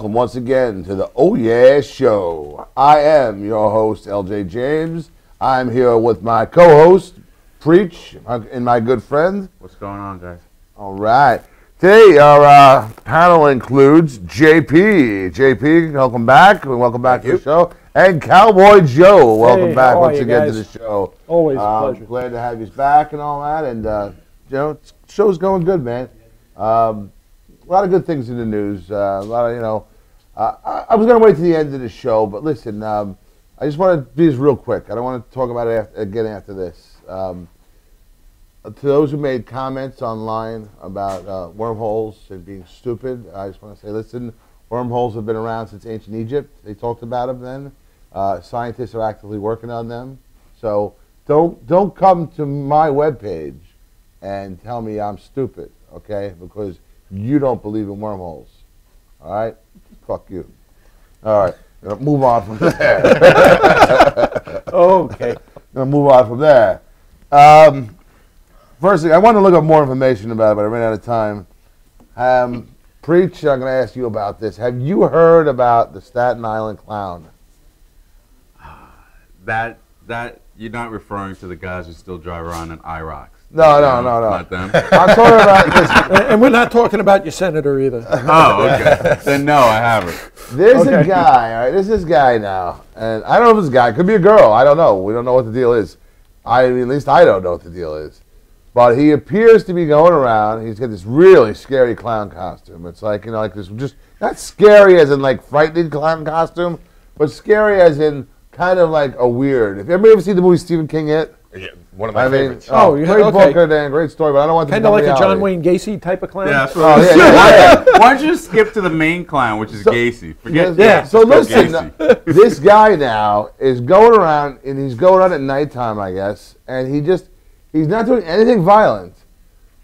All right, welcome once again to the Oh Yeah Show. I am your host, LJ James. I'm here with my co-host, Preach, and my good friend. What's going on, guys? All right. Today, our uh, panel includes JP. JP, welcome back. Welcome back to the show. And Cowboy Joe, welcome Hey, back once you again to the show. Always a Um, pleasure. Glad to have you back and all that. And, uh, you know, show's going good, man. Um, a lot of good things in the news. Uh, a lot of, you know, uh, I, I was going to wait to the end of the show, but listen, um, I just want to do this real quick. I don't want to talk about it after, again after this. Um, to those who made comments online about uh, wormholes and being stupid, I just want to say, listen, wormholes have been around since ancient Egypt. They talked about them then. Uh, scientists are actively working on them. So don't don't come to my webpage and tell me I'm stupid, okay? Because you don't believe in wormholes. All right? Fuck you. All right. Gonna move on from there. Okay. Gonna move on from there. Um, first thing, I want to look up more information about it, but I ran out of time. Um, Preach, I'm gonna ask you about this. Have you heard about the Staten Island clown? That that you're not referring to the guys who still drive around in IROCs. No, no, no, no. Not them. I'm talking about this. and and we're not talking about your senator either. oh, okay. then no, I haven't. There's a guy, all right. There's this guy now, and I don't know if this guy could be a girl. I don't know. We don't know what the deal is. I mean, at least I don't know what the deal is. But he appears to be going around. He's got this really scary clown costume. It's like you know, like this just not scary as in like frightening clown costume, but scary as in kind of like a weird. If everybody ever seen the movie Stephen King It, Yeah, one of my I mean, favorites. oh, Oh, yeah, great okay. book and a great story, but I don't want to Kind of like a John Wayne Gacy type of clown. Yeah, Oh, yeah, yeah, yeah. Why don't you skip to the main clown, which is So- Gacy? Forget Yeah. yeah. So listen, Gacy. this guy now is going around, and he's going around at nighttime, I guess, and he just he's not doing anything violent,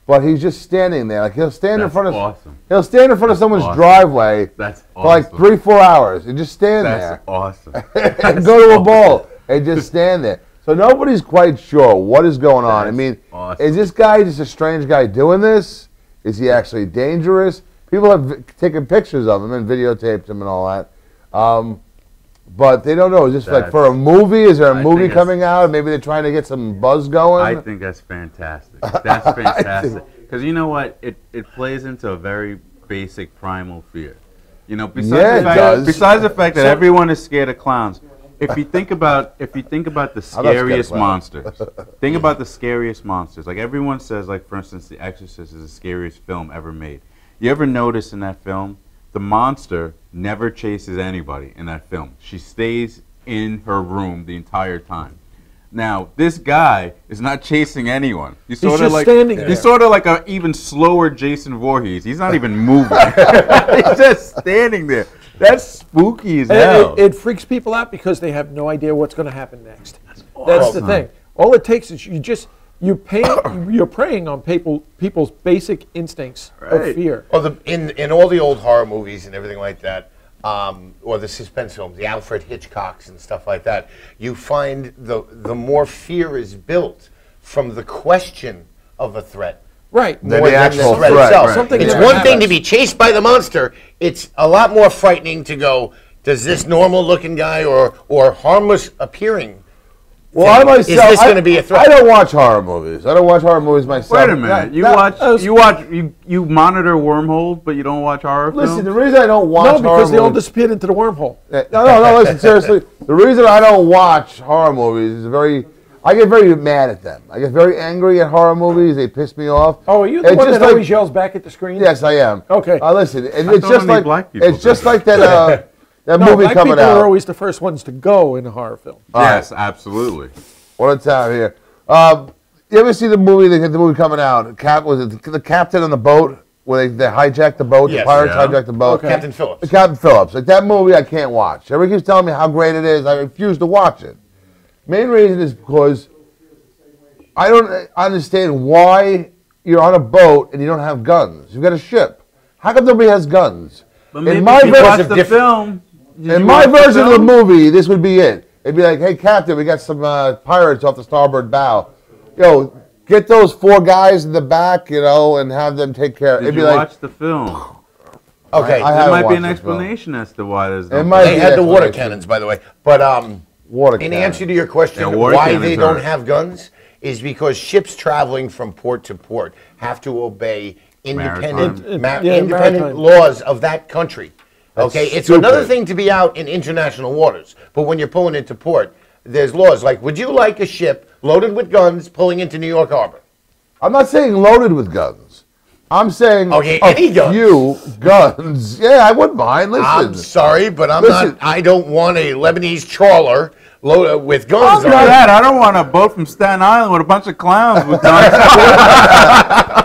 but he's just standing there. Like he'll stand in front of awesome. he'll stand in front of someone's awesome. driveway That's for like three, four hours and just stand there. That's there awesome. and go to a ball and just stand there. So nobody's quite sure what is going on. I mean, awesome. is this guy just a strange guy doing this? Is he actually dangerous? People have taken pictures of him and videotaped him and all that. Um, but they don't know. Is this like for a movie? Is there a I movie coming out? Maybe they're trying to get some buzz going. I think that's fantastic. That's fantastic. Because you know what? It it plays into a very basic primal fear. You know, besides Yeah, the fact, besides the fact that So- everyone is scared of clowns. If you think about if you think about the I'm not scared of scariest clowns. monsters, think about the scariest monsters. Like everyone says, like for instance, The Exorcist is the scariest film ever made. You ever notice in that film, the monster never chases anybody in that film. She stays in her room the entire time. Now, this guy is not chasing anyone. He's sort of just like standing there. he's sort of like an even slower Jason Voorhees. He's not even moving. he's just standing there. That's spooky as hell. It, it freaks people out because they have no idea what's going to happen next. That's the awesome. thing. All it takes is you just you pay you're preying on people people's basic instincts Right. of fear. Well, the, in in all the old horror movies and everything like that, um, or the suspense films, the Alfred Hitchcocks and stuff like that, you find the the more fear is built from the question of a threat. Right. Than more the than actual threat threat, itself. right. Something it's never one thing to be chased by the monster. It's a lot more frightening to go. Does this normal-looking guy or or harmless appearing? well, I myself, is this I- going to be a threat? I don't watch horror movies. I don't watch horror movies myself. Wait a minute. Not- you not- watch uh, you watch you you monitor wormholes, but you don't watch horror Listen, the reason I don't watch No, horror because they all movies- disappeared into the wormhole. Uh, No, no, no. Listen, seriously. The reason I don't watch horror movies is very. I get very mad at them. I get very angry at horror movies. They piss me off. Oh, are you the It's one just that like- always yells back at the screen? Yes, I am. Okay. Uh, listen, and it's just only like black people it's just that. like that. Uh, that No, movie black coming people out. are always the first ones to go in a horror film. yes, absolutely. What a time here. Um, you ever see the movie? The, the movie coming out. Cap was it the, the captain on the boat where they, they hijacked the boat. Yes. the pirates Yeah. hijacked the boat. Okay. Captain Phillips. Captain Phillips. Like that movie, I can't watch. Everybody keeps telling me how great it is. I refuse to watch it. Main reason is because I don't understand why you're on a boat and you don't have guns. You've got a ship. How come nobody has guns? But in my version, of the different- film. In my watch the version of the movie, this would be it. It'd be like, hey, Captain, we got some uh, pirates off the starboard bow. Yo, get those four guys in the back, you know, and have them take care. Did It'd you be like, watch the film? Okay. I There haven't might be an the film. explanation as to why there's It might They had the water cannons, by the way. But um, Water in cannon. answer to your question, Yeah, why they are- don't have guns is because ships traveling from port to port have to obey independent, Maritime. ma- Yeah, independent maritime. laws of that country. Okay, it's stupid. another thing to be out in international waters, but when you're pulling into port, there's laws. Like, would you like a ship loaded with guns pulling into New York Harbor? I'm not saying loaded with guns. I'm saying oh, Okay, a any guns. few guns. Yeah, I wouldn't mind. Listen, I'm sorry, but I'm Listen. not. I don't want a Lebanese trawler loaded with guns. Look on at it. that! I don't want a boat from Staten Island with a bunch of clowns with guns.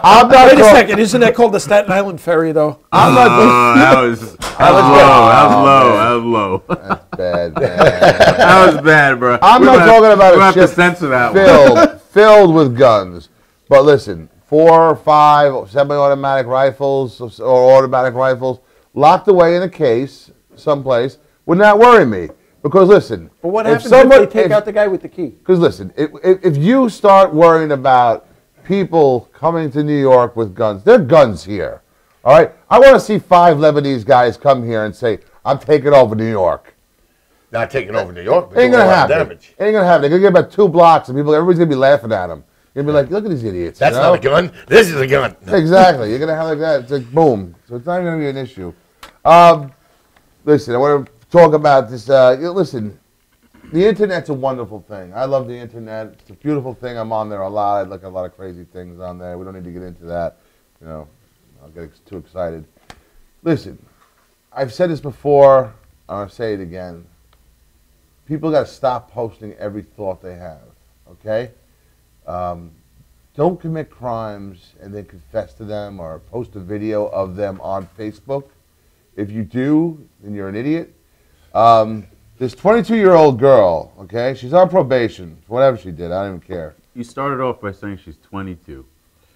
I'm not. Wait a call- second, isn't that called the Staten Island Ferry, though? I'm not. Oh, that was oh, that was low. That was low. That was low. bad, man. That was bad, bro. I'm We're not gonna- talking about We're a gonna have to censor that one. filled, filled with guns. But listen, four or five semi-automatic rifles or automatic rifles locked away in a case someplace would not worry me. Because listen, But what if happens someone- if they take if- out the guy with the key? Because listen, if, if, if you start worrying about people coming to New York with guns, they're guns here. All right? I want to see five Lebanese guys come here and say, I'm taking over New York. Not taking over New York. but Ain't gonna a lot of happen. damage. Ain't gonna happen. They're gonna get about two blocks and people everybody's gonna be laughing at them. You're gonna be like, look at these idiots. you That's know? not a gun. This is a gun. Exactly. You're gonna have like that. It's like boom. So it's not even gonna be an issue. Um, listen, I want to talk about this. Uh, you listen, the internet's a wonderful thing. I love the internet. It's a beautiful thing. I'm on there a lot. I look at a lot of crazy things on there. We don't need to get into that. You know, I'll get ex- too excited. Listen, I've said this before. I'm gonna say it again. People got to stop posting every thought they have. Okay. Um, don't commit crimes and then confess to them or post a video of them on Facebook. If you do, then you're an idiot. Um, this 22 year old girl, okay, she's on probation, whatever she did. I don't even care. You started off by saying she's 22.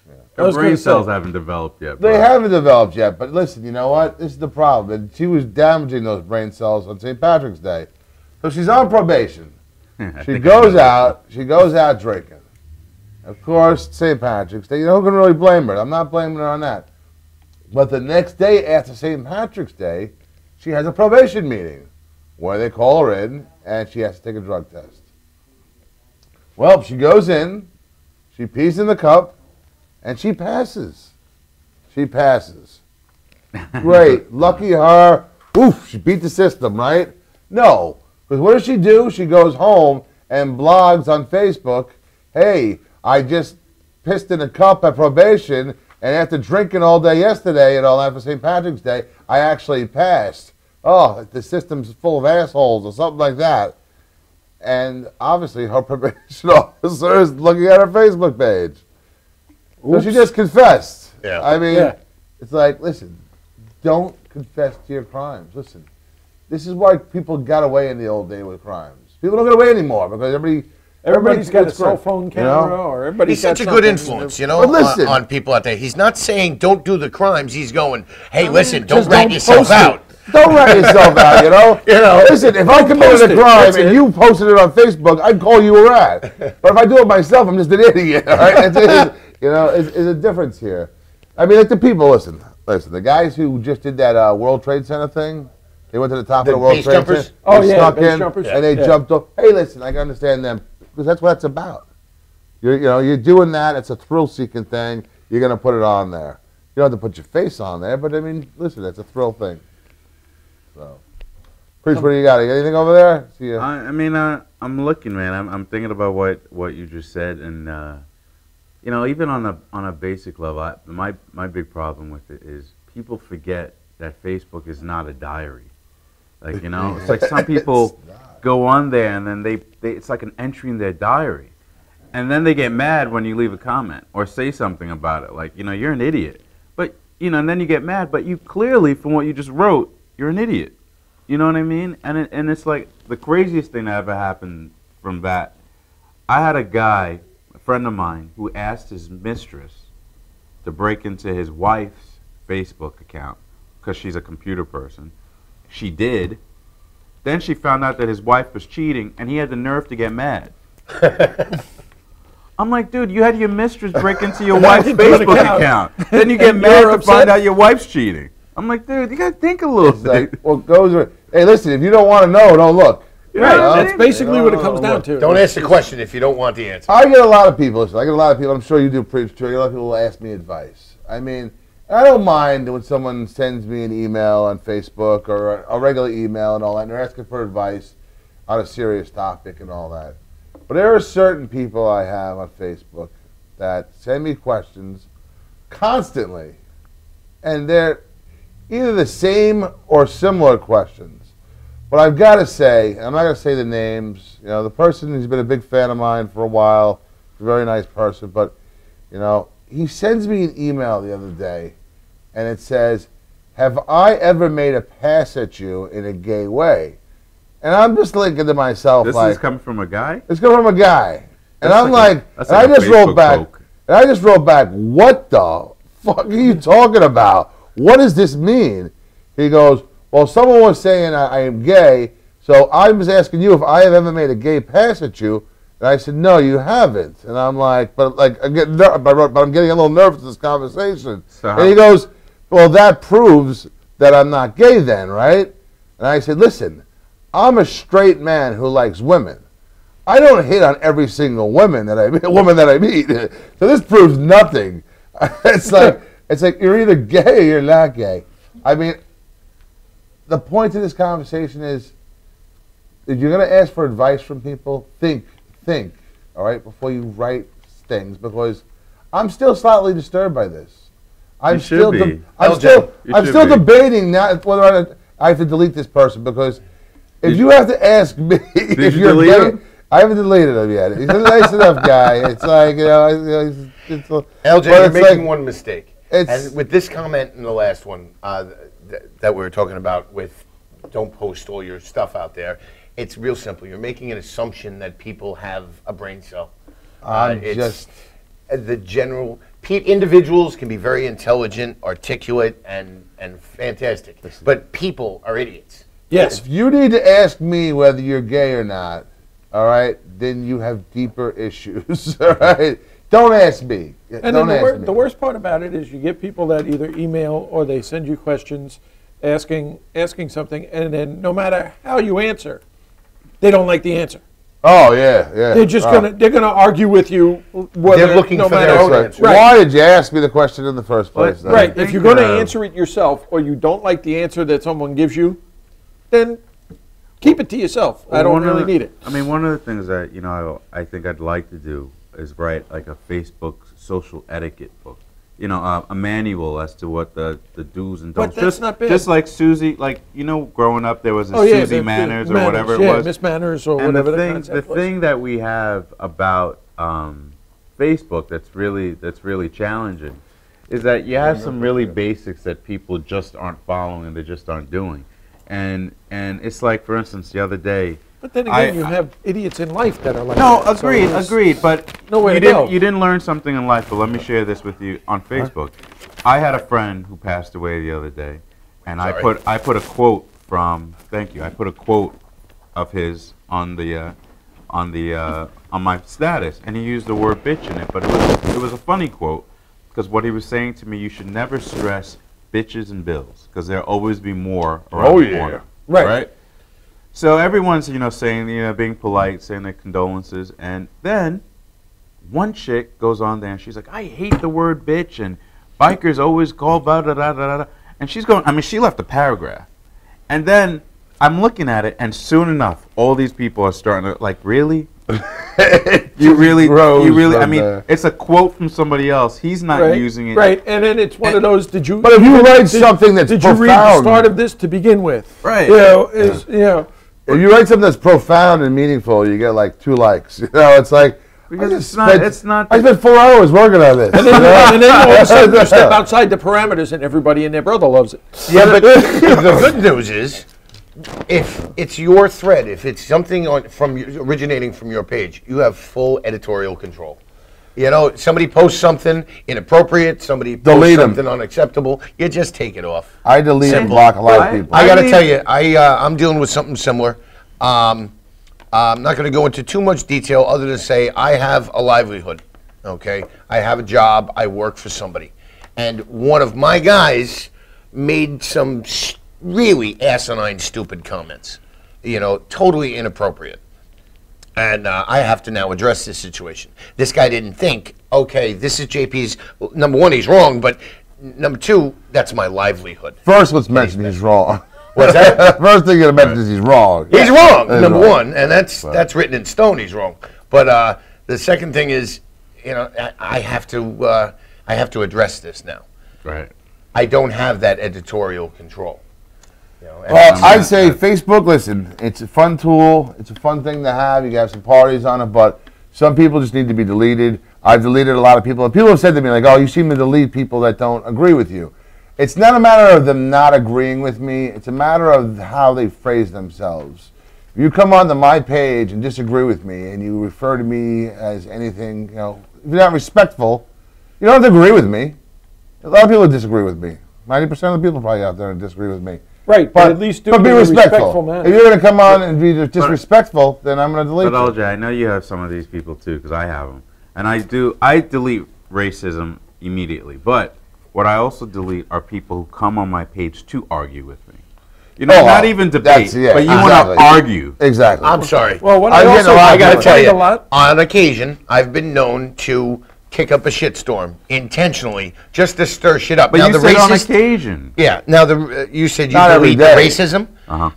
I Her brain gonna say- cells haven't developed yet. They bro. haven't developed yet, but listen, you know what? This is the problem. And she was damaging those brain cells on St. Patrick's Day. So she's on probation. She goes out. She goes out drinking. Of course, St. Patrick's Day. You know who can really blame her? I'm not blaming her on that. But the next day after St. Patrick's Day, she has a probation meeting where they call her in and she has to take a drug test. Well, she goes in, she pees in the cup, and she passes. She passes. Great. Lucky her. Oof, she beat the system, right? No. Because what does she do? She goes home and blogs on Facebook, hey, I just pissed in a cup at probation, and after drinking all day yesterday and all that for St. Patrick's Day, I actually passed. Oh, the system's full of assholes or something like that. And obviously, her probation officer is looking at her Facebook page. So she just confessed. Yeah. I mean, Yeah. it's like, listen, don't confess to your crimes. Listen, this is why people got away in the old day with crimes. People don't get away anymore because everybody, Everybody's got a cell cracked, phone you camera, know? or everybody's He's got such a good influence, you know, But listen. on, on people out there. He's not saying don't do the crimes. He's going, hey, listen, don't just rat yourself post it. out. Don't rat yourself out, you know? You know. Listen, if I committed a crime and it. you posted it on Facebook, I'd call you a rat. But if I do it myself, I'm just an idiot. All right? It's, it's- you know, it's, it's a difference here. I mean, like the people, listen, listen, the guys who just did that uh, World Trade Center thing, they went to the top The of the World Trade jumpers? Center. Oh, they yeah, snuck in, jumpers. and they Yeah. jumped up. Hey, listen, I can understand them because that's what it's about. You're, you know, you're doing that. It's a thrill-seeking thing. You're going to put it on there. You don't have to put your face on there, but I mean, listen, it's a thrill thing. So, Preach, what do you got? You got anything over there? See ya. I, I mean, uh, I'm looking, man. I'm, I'm thinking about what, what you just said, and uh, you know, even on a on a basic level, I, my my big problem with it is people forget that Facebook is not a diary. Like you know, it's like some people go on there and then they, they it's like an entry in their diary, and then they get mad when you leave a comment or say something about it. Like you know, you're an idiot, but you know, and then you get mad, but you clearly, from what you just wrote, you're an idiot. You know what I mean? And it, and it's like the craziest thing that ever happened from that. I had a guy, a friend of mine, who asked his mistress to break into his wife's Facebook account because she's a computer person. She did. Then she found out that his wife was cheating, and he had the nerve to get mad. I'm like, dude, you had your mistress break into your wife's Into Facebook account. account. Then you get And mad you're to upset? find out your wife's cheating. I'm like, dude, you gotta think a little It's like, bit. what goes? ar- Hey, listen, if you don't want to know, don't look. You Right. know? That's basically what it comes down look. to. Don't ask the question if you don't want the answer. I get a lot of people. Listen, I get a lot of people. I'm sure you do preach too. I get a lot of people who ask me advice. I mean, I don't mind when someone sends me an email on Facebook or a, regular email and all that, and they're asking for advice on a serious topic and all that. But there are certain people I have on Facebook that send me questions constantly, and they're either the same or similar questions. But I've got to say, I'm not going to say the names. You know, the person who's been a big fan of mine for a while, a very nice person, but you know, he sends me an email the other day, and it says, "Have I ever made a pass at you in a gay way?" And I'm just thinking to myself, This like, is coming from a guy. it's coming from a guy, and That's I'm like a- like, that's and like I just wrote back, and I just wrote back, what the fuck are you talking about? What does this mean? He goes, well, someone was saying I, I am gay, so I was asking you if I have ever made a gay pass at you, and I said, no, you haven't. And I'm like, but like, I'm getting, ner- but I wrote, but I'm getting a little nervous in this conversation. So and he goes, well, that proves that I'm not gay then, right? And I said, listen, I'm a straight man who likes women. I don't hit on every single woman that I meet, woman that I meet. So this proves nothing. It's like it's like you're either gay or you're not gay. I mean, the point of this conversation is if you're going to ask for advice from people, think, think, all right, before you write things because I'm still slightly disturbed by this. I'm You still, be. I'm LJ, still, I'm still be. debating now whether or not I have to delete this person because if Did- you have to ask me if you you're delete gay, him? I haven't deleted him yet. He's a nice enough guy. It's like you know, I- it's, it's, a- LJ, but you're it's making like- one mistake. it's- and with this comment and the last one uh, th- that we were talking about with don't post all your stuff out there, it's real simple. You're making an assumption that people have a brain cell. I'm it's- just- uh, the general pe- individuals can be very intelligent, articulate, and and fantastic, but people are idiots. Yes. If you need to ask me whether you're gay or not, all right, then you have deeper issues. All right, don't ask me. And don't then the, ask wor- me. the worst part about it is you get people that either email or they send you questions asking asking something, and then no matter how you answer, they don't like the answer. Oh yeah, yeah. They're just Oh. gonna they're gonna argue with you whether They're looking no for matter their own answer. Right. Why did you ask me the question in the first place? then? Right. If you're going to uh, answer it yourself or you don't like the answer that someone gives you, then keep it to yourself. I don't really the- need it. I mean, one of the things that you know I, I think I'd like to do is write like a Facebook social etiquette book. You know, uh, a manual as to what the, the do's and don'ts. But that's just, not bad. Just like Susie, like you know, growing up there was a Oh yeah, Susie the- the Manners or whatever yeah, it was. Miss Manners or and whatever the the thing, the was. thing that we have about um, Facebook that's really that's really challenging is that you have some really basics that people just aren't following and they just aren't doing, and and it's like for instance the other day. But then again, I- you have idiots in life that are like No, that. agreed, there's- agreed. But no way you to didn't go. you didn't learn something in life. But let me share this with you on Facebook. I had a friend who passed away the other day, and I put I put a quote from thank you. I put a quote of his on the uh, on the uh, on my status, and he used the word bitch in it. But it was it was a funny quote because what he was saying to me, you should never stress bitches and bills because there'll always be more around Oh, the yeah. corner. Right. Right. So everyone's, you know, saying, you know, being polite, saying their condolences, and then one chick goes on there and she's like, I hate the word bitch, and bikers always call blah da da da da, and she's going. I mean, she left a paragraph, and then I'm looking at it, and soon enough, all these people are starting to like, really, you really, you really. I mean, there. it's a quote from somebody else. He's not right, using it. Right, and then it's one of those. Did you? But if you write did- something that's did you read the profound- start of this to begin with? Right. You know, is you know. If you write something that's profound and meaningful, you get like two likes. You know, it's like Because I it's just not- spent- it's not I spent four hours working on this. And then, and then all of a sudden you step outside the parameters and everybody and their brother loves it. Yeah, but the good news is, if it's your thread, if it's something on from originating from your page, you have full editorial control. You know, somebody posts something inappropriate, somebody posts Delete 'em. something unacceptable, you just take it off. I delete and block a lot I- of people. I got to tell you, I uh, I'm dealing with something similar. Um, I'm not going to go into too much detail, other than say I have a livelihood. Okay, I have a job. I work for somebody, and one of my guys made some really asinine, stupid comments. You know, totally inappropriate. And uh, I have to now address this situation. This guy didn't think, okay, this is JP's. Number one, he's wrong, but number two, that's my livelihood. First, let's mention he's wrong. What's that? First thing you're gonna mention is he's wrong. He's wrong. He's number wrong. one, and that's that's written in stone. He's wrong. But uh, the second thing is, you know, I, I have to uh, I have to address this now. Right. I don't have that editorial control. You know, Well, I'd say Facebook. Listen, it's a fun tool. It's a fun thing to have. You can have some parties on it, but some people just need to be deleted. I've deleted a lot of people, and people have said to me like, "Oh, you seem to delete people that don't agree with you." It's not a matter of them not agreeing with me. It's a matter of how they phrase themselves. If you come onto my page and disagree with me, and you refer to me as anything, you know, if you're not respectful, you don't have to agree with me. A lot of people disagree with me. Ninety percent of the people probably out there disagree with me. Right, but at least do but it be in a respectful. respectful manner. If you're going to come on and be disrespectful, then I'm going to delete But you. LJ, I know you have some of these people too, because I have them, and I do. I delete racism immediately, but what I also delete are people who come on my page to argue with me. You know, Oh, not even debate, yeah, but you exactly. want to argue. Exactly. I'm sorry. Well, what I'm I also I gotta tell you, a lot. on occasion, I've been known to kick up a shitstorm intentionally, just to stir shit up. But now you the said on occasion. yeah. Now the uh, you said you Not the racism. Uh huh.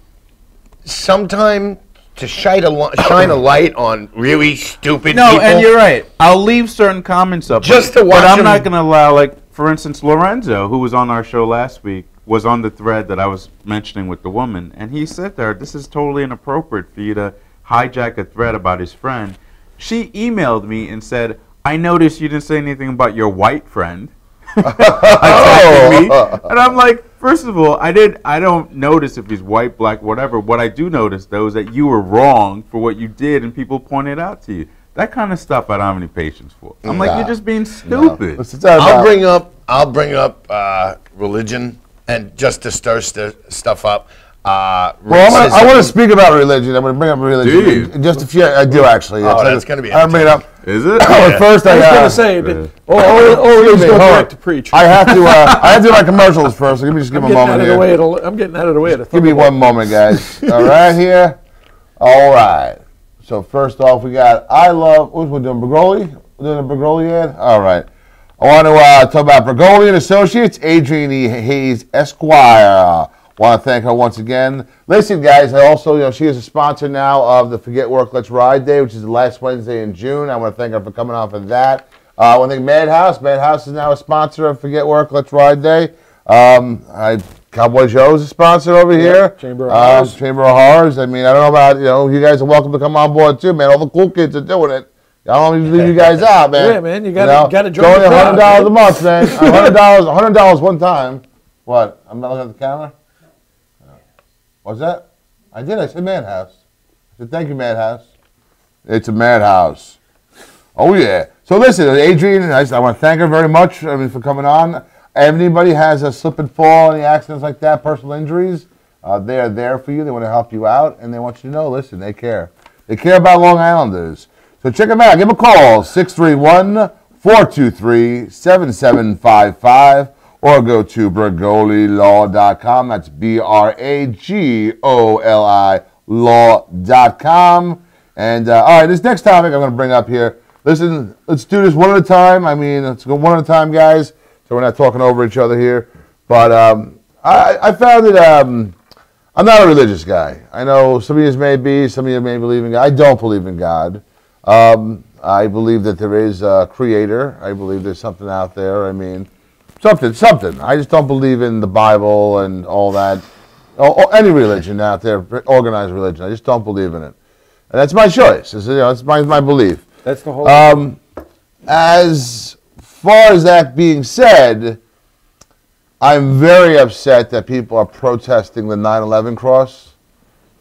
Sometime to shine a li- shine a light on really stupid No, people. and you're right. I'll leave certain comments up, Just to watch But I'm them- not going to allow, like, for instance, Lorenzo, who was on our show last week, was on the thread that I was mentioning with the woman, and he said there, "This is totally inappropriate for you to hijack a thread about his friend." She emailed me and said, "I noticed you didn't say anything about your white friend." attacking me. And I'm like, first of all, I did I don't notice if he's white, black, whatever. What I do notice though is that you were wrong for what you did and people pointed out to you. That kind of stuff I don't have any patience for. I'm like, Nah. you're just being stupid. Let's I'll about- bring up I'll bring up uh, religion and just to stir st- stuff up. Uh, Well, I'm gonna, I want to speak about religion. I'm going to bring up religion. Do you? in Just a few. I do actually. Oh, that's gonna be I'm bring up. Is it? But first, I, I was uh, going to say, that, uh, oh, oh, oh, excuse let's go hold on. direct to preach. I have to. Uh, I have to do my commercials first. So let me just give I'm a moment of the way. here. At a, I'm getting out of the way. At a Give me one moment, guys. All right, here. All right. So first off, we got I love. What we doing? Bragoli? We're doing a Bragoli ad. All right. I want to uh, talk about Bragoli and Associates, Adrian E. Hayes Esquire. Want to thank her once again. Listen, guys. I also, you know, she is a sponsor now of the Forget Work Let's Ride Day, which is the last Wednesday in June. I want to thank her for coming off of that. Uh, I want to thank Madhouse. Madhouse is now a sponsor of Forget Work Let's Ride Day. Um, I Cowboy Joe's a sponsor over here. Chamber of Uh, Horrors. Chamber of Horrors. I mean, I don't know about you know. You guys are welcome to come on board too, man. All the cool kids are doing it. I don't to leave you guys out, man. Yeah, man, you gotta- gotta join It's the only crowd, hundred dollars a month, man. hundred dollars, hundred dollars one time. What? I'm not looking at the camera. What's that? I did. I said Madhouse. I said thank you, Madhouse. It's a madhouse. Oh yeah. So listen, Adrian, I, I want to thank her very much. I mean, for coming on. If anybody has a slip and fall, any accidents like that, personal injuries, uh, they are there for you. They want to help you out, and they want you to know. Listen, they care. They care about Long Islanders. So check them out. Give them a call 631 423 7755 or go to bragolilaw.com. That's B R A G O L I law.com. And uh, all right, this next topic I'm going to bring up here. Listen, let's do this one at a time. I mean, let's go one at a time, guys, so we're not talking over each other here. But um, I, I found that Um, I'm not a religious guy. I know some of you may be, some of you may believe in God. I don't believe in God. Um, I believe that there is a creator. I believe there's something out there. I mean, something, something. I just don't believe in the Bible and all that. Or, or any religion out there, organized religion. I just don't believe in it. And that's my choice. It's, you know, it's my, my belief. That's the whole. Um, as far as that being said, I'm very upset that people are protesting the 9/11 cross.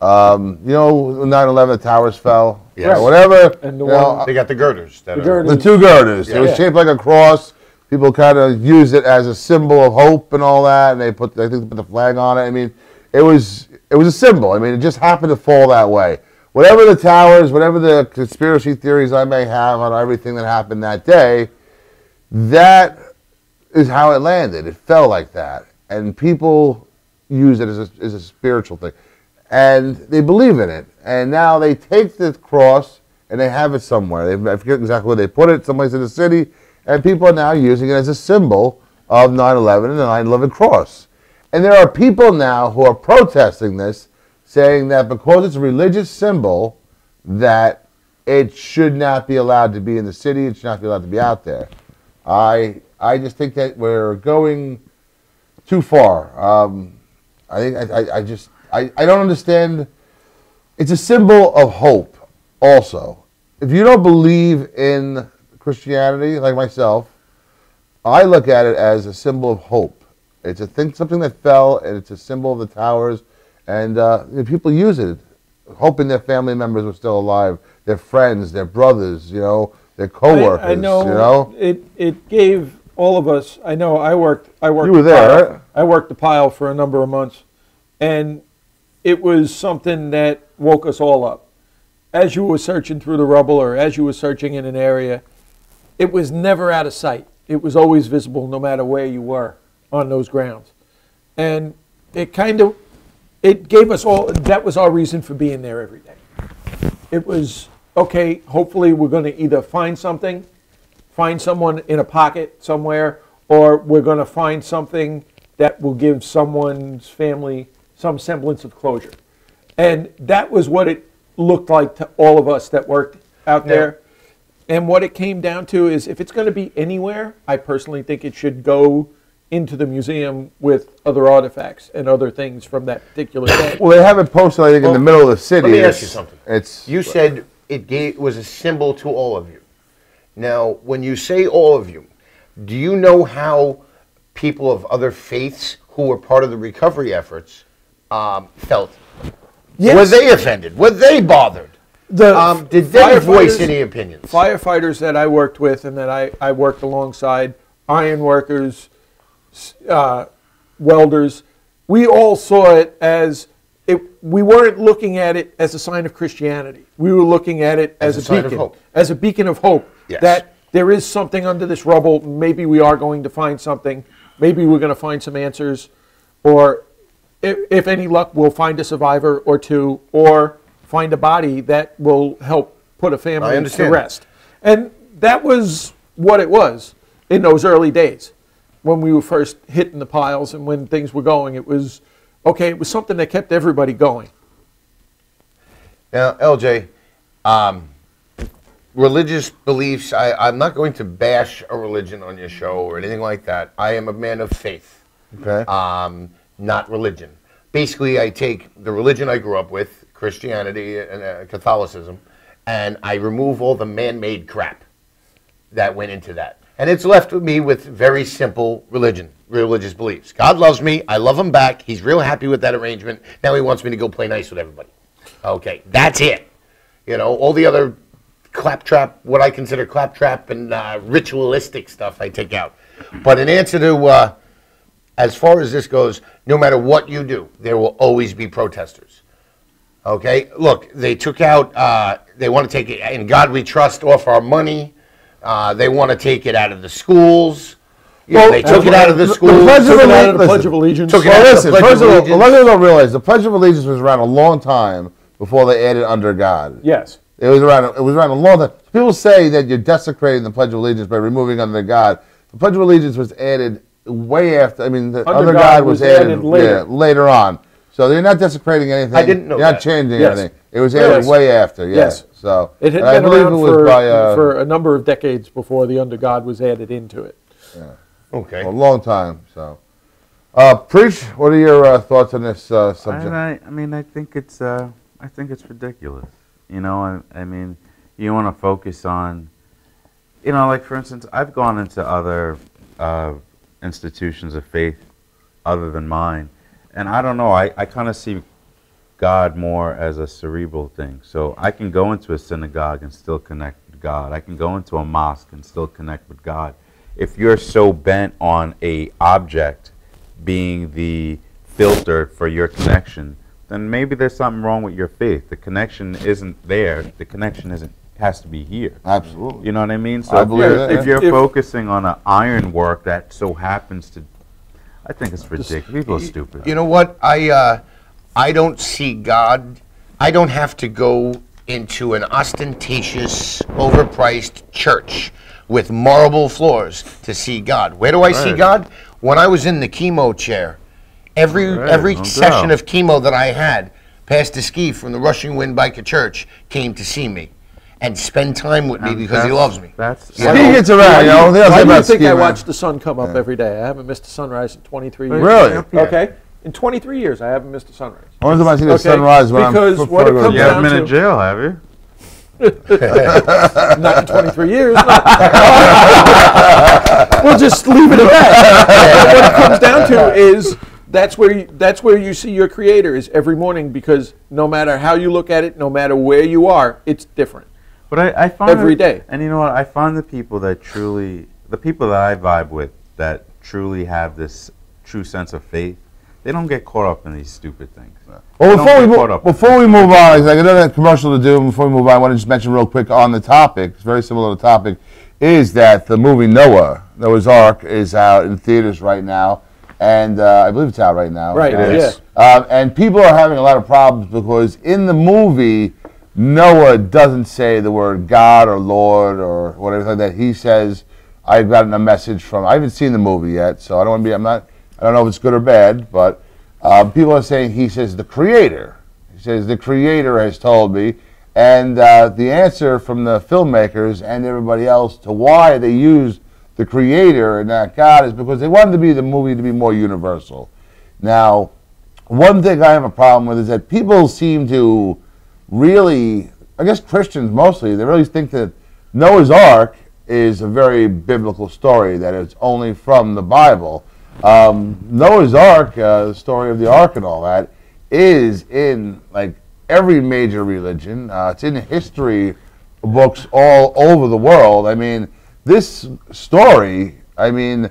Um, you know, 9/11 the towers fell. Yes. Or whatever. And the you know, one- They got the girders. That The are- girders. the two girders. It was shaped like a cross. People kind of used it as a symbol of hope and all that, and they put I think they put the flag on it. I mean, it was it was a symbol. I mean, it just happened to fall that way. Whatever the towers, whatever the conspiracy theories I may have on everything that happened that day, that is how it landed. It fell like that, and people use it as a, as a spiritual thing, and they believe in it. And now they take the cross and they have it somewhere. They, I forget exactly where they put it, someplace in the city, and people are now using it as a symbol of 9/11 and the 9/11 cross. And there are people now who are protesting this, saying that because it's a religious symbol, that it should not be allowed to be in the city. It should not be allowed to be out there. I I just think that we're going too far. Um, I think I, I, I just I, I don't understand. It's a symbol of hope. Also, if you don't believe in Christianity, like myself, I look at it as a symbol of hope. It's a thing, something that fell, and it's a symbol of the towers, and uh, people use it, hoping their family members were still alive, their friends, their brothers, you know, their coworkers. I, I know, you know. it it gave all of us. I know I worked. I worked. You were the there, pile. right? I worked the pile for a number of months, and it was something that woke us all up. As you were searching through the rubble, or as you were searching in an area, it was never out of sight. It was always visible, no matter where you were on those grounds, and it kind of it gave us all. That was our reason for being there every day. It was okay. Hopefully, we're going to either find something find someone in a pocket somewhere, or we're going to find something that will give someone's family some semblance of closure. And that was what it looked like to all of us that worked out there. And what it came down to is if it's going to be anywhere, I personally think it should go into the museum with other artifacts and other things from that particular day. Well, they have it posted, I think, in the middle of the city. Let me ask you something. It's You said it gave, was a symbol to all of you. Now, when you say all of you, do you know how people of other faiths who were part of the recovery efforts um, felt? Yes. Were they offended? Were they bothered? The Um, did they voice any opinions? firefighters that I worked with and that I, I worked alongside, iron workers, uh, welders, we all saw it as it, we weren't looking at it as a sign of Christianity. We were looking at it as, As a of beacon, as a beacon of hope Yes. that there is something under this rubble. Maybe we are going to find something. Maybe we're going to find some answers, or if, if any luck, we'll find a survivor or two, or find a body that will help put a family to rest. And that was what it was in those early days when we were first hitting the piles and when things were going. It was okay. It was something that kept everybody going. Now, LJ, um, religious beliefs, I, I'm not going to bash a religion on your show or anything like that. I am a man of faith, okay. um, not religion. Basically, I take the religion I grew up with, Christianity and uh, Catholicism, and I remove all the man made crap that went into that. And it's left me with very simple religion, religious beliefs. God loves me. I love him back. He's real happy with that arrangement. Now he wants me to go play nice with everybody. Okay, that's it. You know, all the other claptrap, what I consider claptrap and uh, ritualistic stuff, I take out. But in answer to, uh, as far as this goes, no matter what you do, there will always be protesters. Okay, look, they took out, uh, they want to take it, in God we trust, off our money. Uh, they want to take it out of the schools. You know, they took it out of the the- the schools. Pledge of Took it out of the Allegiance- Pledge of Allegiance. Took it Well, out of the listen, Pledge of of all, a lot of people don't realize the Pledge of Allegiance was around a long time before they added under God. Yes. It was around. It was around a long time. People say that you're desecrating the Pledge of Allegiance by removing under God. The Pledge of Allegiance was added way after. I mean, the Under under, God God, was, was added, added later. yeah, later on. So you're not desecrating anything. I didn't know You're not that. changing Yes. anything. It was added Yes. way after. Yeah. Yes. So It had and I been believe around it was for, by uh, for a number of decades before the Under God was added into it. Okay. a long time. So, uh, preach. What are your uh, thoughts on this uh, subject? I, I, I mean, I think it's, uh, I think it's ridiculous. You know, I, I mean, you want to focus on, you know, like for instance, I've gone into other uh, institutions of faith other than mine, and I don't know. I, I kind of see God more as a cerebral thing. So I can go into a synagogue and still connect with God. I can go into a mosque and still connect with God. If you're so bent on a object being the filter for your connection, then maybe there's something wrong with your faith. The connection isn't there. The connection isn't has to be here. Absolutely. You know what I mean? So I if believe you're, that, if yeah. you're If- focusing on an iron work that so happens to, I think it's ridiculous. People are stupid. You know what? I uh, I don't see God. I don't have to go into an ostentatious, overpriced church with marble floors to see God. Where do I see God? When I was in the chemo chair, every Right, every no session doubt. of chemo that I had, Pastor Ski from the Rushing Wind Biker Church came to see me and spend time with me And because he loves me. That's Ski gets around, you know. They don't Why do you think I watch the sun come up every day? I haven't missed a sunrise in 23 years. Really? Okay. In 23 years, I haven't missed a sunrise. Only time I see the Okay, sunrise when because I'm what it before I to comes You haven't been in jail, have you? Not in 23 years. no. we'll just leave it at that. what it comes down to is that's where you, that's where you see your creator is every morning because no matter how you look at it, no matter where you are, it's different. But I, I find Every that- day. and you know what? I find the people that truly, the people that I vibe with, that truly have this true sense of faith, they don't get caught up in these stupid things. Well, Don't before we, get move, up. before we move on, like another commercial to do, before we move on, I want to just mention real quick on the topic, it's very similar to the topic, is that the movie Noah, Noah's Ark, is out in theaters right now. And uh, I believe it's out right now. Right, It is. Um, and people are having a lot of problems because in the movie, Noah doesn't say the word God or Lord or whatever like that. He says, I've gotten a message from, I haven't seen the movie yet, so I don't want to be, I'm not, I don't know if it's good or bad, but uh, people are saying he says the creator. He says the creator has told me. And uh, the answer from the filmmakers and everybody else to why they used the creator and not God is because they wanted to be the movie to be more universal. Now, one thing I have a problem with is that people seem to really, I guess Christians mostly, they really think that Noah's Ark is a very biblical story, that it's only from the Bible. Um, Noah's Ark, uh, the story of the Ark and all that, is in like every major religion. Uh, it's in history books all over the world. I mean, this story, I mean,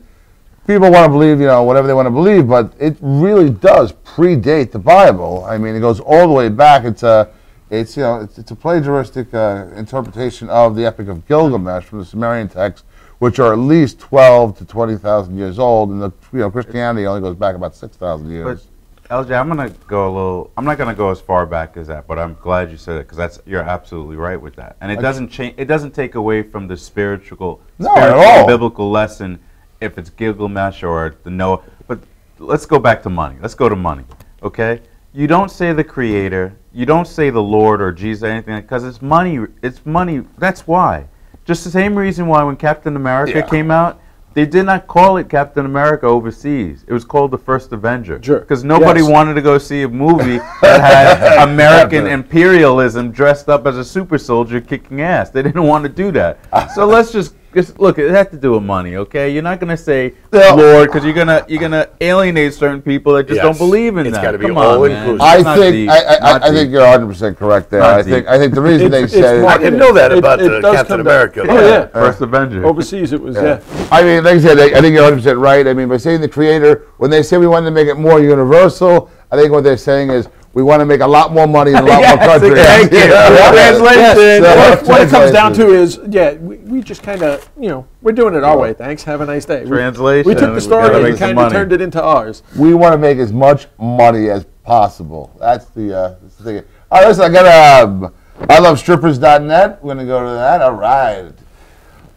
people want to believe, you know, whatever they want to believe, but it really does predate the Bible. I mean, it goes all the way back. It's a, it's you know, it's, it's a plagiaristic uh, interpretation of the Epic of Gilgamesh from the Sumerian texts, which are at least twelve to twenty thousand years old, and the you know Christianity only goes back about six thousand years. But LJ, I'm gonna go a little. I'm not gonna go as far back as that, but I'm glad you said it because that's you're absolutely right with that, and it doesn't change. It doesn't take away from the spiritual, No, spiritual biblical lesson if it's Gilgamesh or the Noah. But let's go back to money. Let's go to money. Okay, you don't say the Creator, you don't say the Lord or Jesus or anything because it's money. It's money. That's why. Just the same reason why when Captain America Yeah. came out. They did not call it Captain America overseas. It was called the First Avenger. Sure. Because nobody Yes. wanted to go see a movie that had American imperialism dressed up as a super soldier kicking ass. They didn't want to do that. So let's just, just look. It has to do with money, okay? You're not going to say Yeah. Lord because you're gonna you're gonna alienate certain people that just Yes. don't believe in It's that. gotta be Come all on, man. inclusive. I It's not think deep. I, I, Not I think deep. you're 100 percent correct there. Not I think deep. I think the reason they It's- said it's I didn't know that It- about it the does Captain come down- America. Oh yeah. First Avenger. Overseas, it was yeah. I mean, like I said, I I think you're 100 percent right. I mean, by saying the creator, when they say we wanted to make it more universal, I think what they're saying is we want to make a lot more money in a lot Yes, more countries. thank you. Translation. So- What, what it comes down to is, yeah, we, we just kind of, you know, we're doing it our way. Thanks. Have a nice day. We- Translation. We, took the story gotta and kind of turned it into ours. we want to make as much money as possible. That's the, uh, that's the thing. All right, listen, I got um, I love strippers.net. We're going to go to that. All right.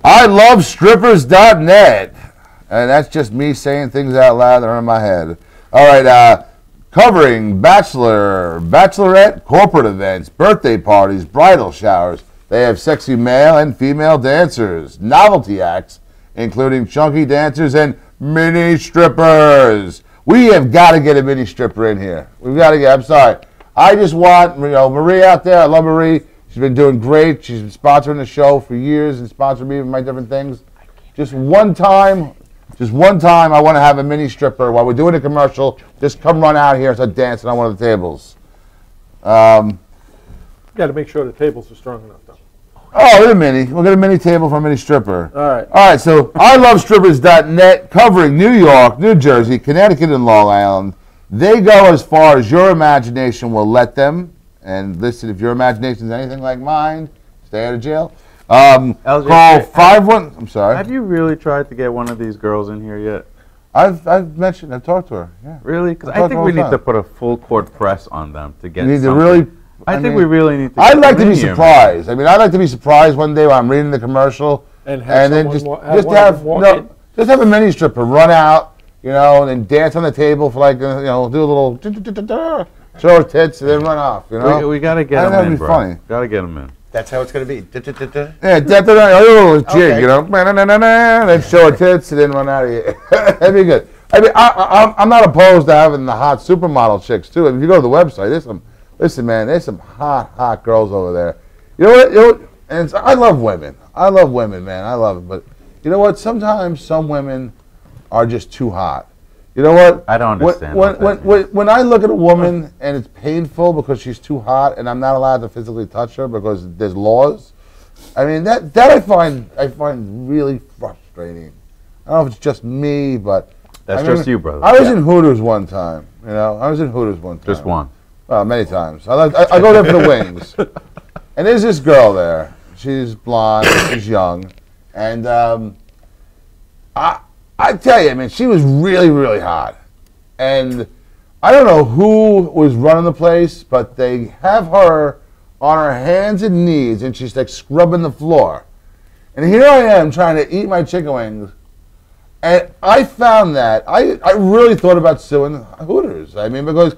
I love strippers.net. And that's just me saying things out loud that are in my head. All right, uh, covering bachelor, bachelorette, corporate events, birthday parties, bridal showers. They have sexy male and female dancers, novelty acts, including chunky dancers and mini strippers. We have got to get a mini stripper in here. We've got to get. I'm sorry. I just want you know Marie out there. I love Marie. She's been doing great. She's been sponsoring the show for years and sponsoring me with my different things. Just one time, just one time, I want to have a mini stripper while we're doing a commercial. Just come run out here and start dancing on one of the tables. Um, Got to make sure the tables are strong enough, though. oh, we're a mini. We'll get a mini table for a mini stripper. All right. All right, so I love strippers.net covering New York, New Jersey, Connecticut, and Long Island. They go as far as your imagination will let them. And listen, if your imagination is anything like mine, stay out of jail. Um, LJ, call five one. I'm sorry. Have you really tried to get one of these girls in here yet? I've I've mentioned, I've talked to her. Yeah. Really? Because I I think we need time. to put a full court press on them to get. You need to really. I, think mean, we really need to. I'd like to be in here, man. surprised. I mean, I'd like to be surprised one day when I'm reading the commercial, And have then just wa- have just have no, just have a mini stripper run out, you know, and then dance on the table for like uh, you know, do a little show her tits and then run off. You know. We, we gotta get I think them that'd in, be bro. funny. Gotta get them in. That's how it's going to be. Da-da-da-da. Yeah, that, that, that, a little jig, Okay. you know, na-na-na-na-na, then show her tits and then run out of here. That'd be good. I mean, I, I, I'm- I'm not opposed to having the hot supermodel chicks too. If you go to the website, there's some, listen, man, there's some hot, hot girls over there. You know what? You know, and I love women. I love women, man. I love them. But you know what? Sometimes some women are just too hot. You know what? I don't understand When, what when, when, when I look at a woman and it's painful because she's too hot and I'm not allowed to physically touch her because there's laws, I mean that that I find I find really frustrating. I don't know if it's just me, but That's I just you, brother. I was in Hooters one time. You know, I was in Hooters one time. Just one. Well, many times. I, like, I, I go there for the wings. And there's this girl there. She's blonde. she's young, and um, I I tell you, man, she was really really hot. And I don't know who was running the place, but they have her on her hands and knees, and she's like scrubbing the floor. And here I am trying to eat my chicken wings. And I found that I, I really thought about suing Hooters. I mean, because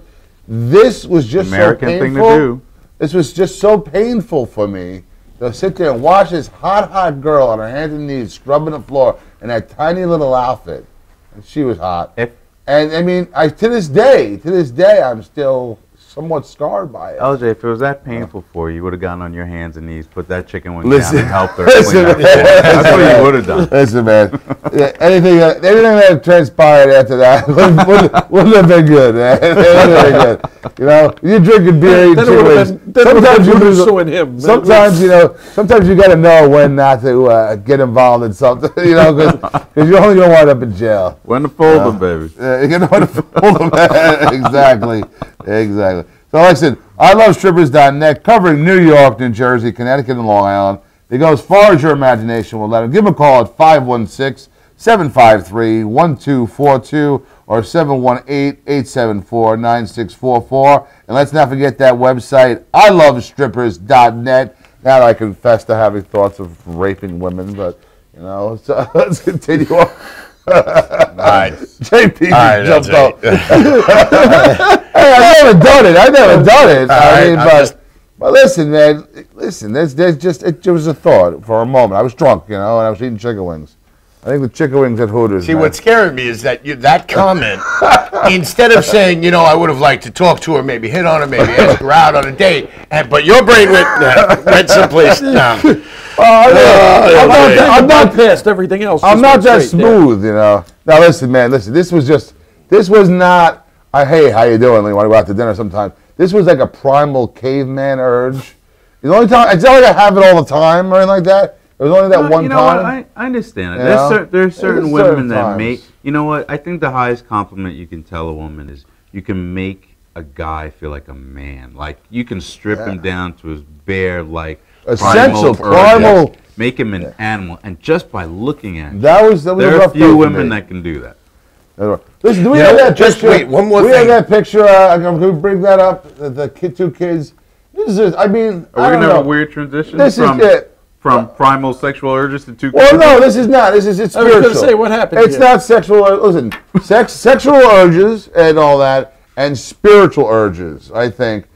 this was just American so thing to painful. do. This was just so painful for me to sit there and watch this hot, hot girl on her hands and knees scrubbing the floor in that tiny little outfit. And she was hot. If And I mean, I to this day, to this day, I'm still somewhat scarred by it. LJ, if it was that painful for you, you would have gotten on your hands and knees, put that chicken wing Listen. down, and helped her Listen, clean that That's what Listen, you would have done. Listen, man. Yeah, anything, that, anything that transpired after that wouldn't, wouldn't, wouldn't have been good, man. It wouldn't have been good. You know, you're drinking beer, eating Then it chicken wings. been, then it would have Sometimes you been lose. suing him. Sometimes you know. Sometimes you got to know when not to uh, get involved in something. You know, because you're only gonna wind up in jail. When to fold them, baby. Uh, you know what to fool them. exactly, exactly. So, like I said, I love strippers.net, covering New York, New Jersey, Connecticut, and Long Island. They go as far as your imagination will let them. Give them a call at 516 753 1242 or 718 874 9644. And let's not forget that website, I love strippers.net. Now I confess to having thoughts of raping women, but, you know, so let's continue on. Right. JP right, jumped off. hey, I've never done it. I've never done it. All I right, mean, I'm but, just- but listen, man. Listen, there's, there's just it, was a thought for a moment. I was drunk, you know, and I was eating chicken wings. I think the chicken wings at Hooters. See, man. what's scaring me is that you, that comment, instead of saying, you know, I would have liked to talk to her, maybe hit on her, maybe ask her out on a date, and but your brain went, nah, went someplace. Nah. Oh, uh, yeah. I'm, not, yeah. I'm not past everything else. I'm not that straight there. smooth, you know. Now listen, man. Listen, this was just. This was not. I hey, how you doing? You want to go out to dinner sometime? This was like a primal caveman urge. The only time it's not like I have it all the time or anything like that. It was only that No, one you know time. what? I, I understand it. There's, cer- there's certain There's women certain that times. make. You know what? I think the highest compliment you can tell a woman is you can make a guy feel like a man. Like you can strip him down to his bare, like Essential, primal, primal- urges, make him an animal, and just by looking at him, that was that was a there are rough a few women that can do that. Listen, do we You have know, that just picture? wait, one more we thing. have that picture. Uh, can we bring that up? The, the kid, two kids. This is. I mean, Are I we don't gonna know. have a weird transition This is it. From primal sexual urges to two? Well, kids? no, this is not. This is it's I was spiritual. gonna say, what happened It's here? not sexual. ur- Listen, sex, sexual urges and all that, and spiritual urges. I think.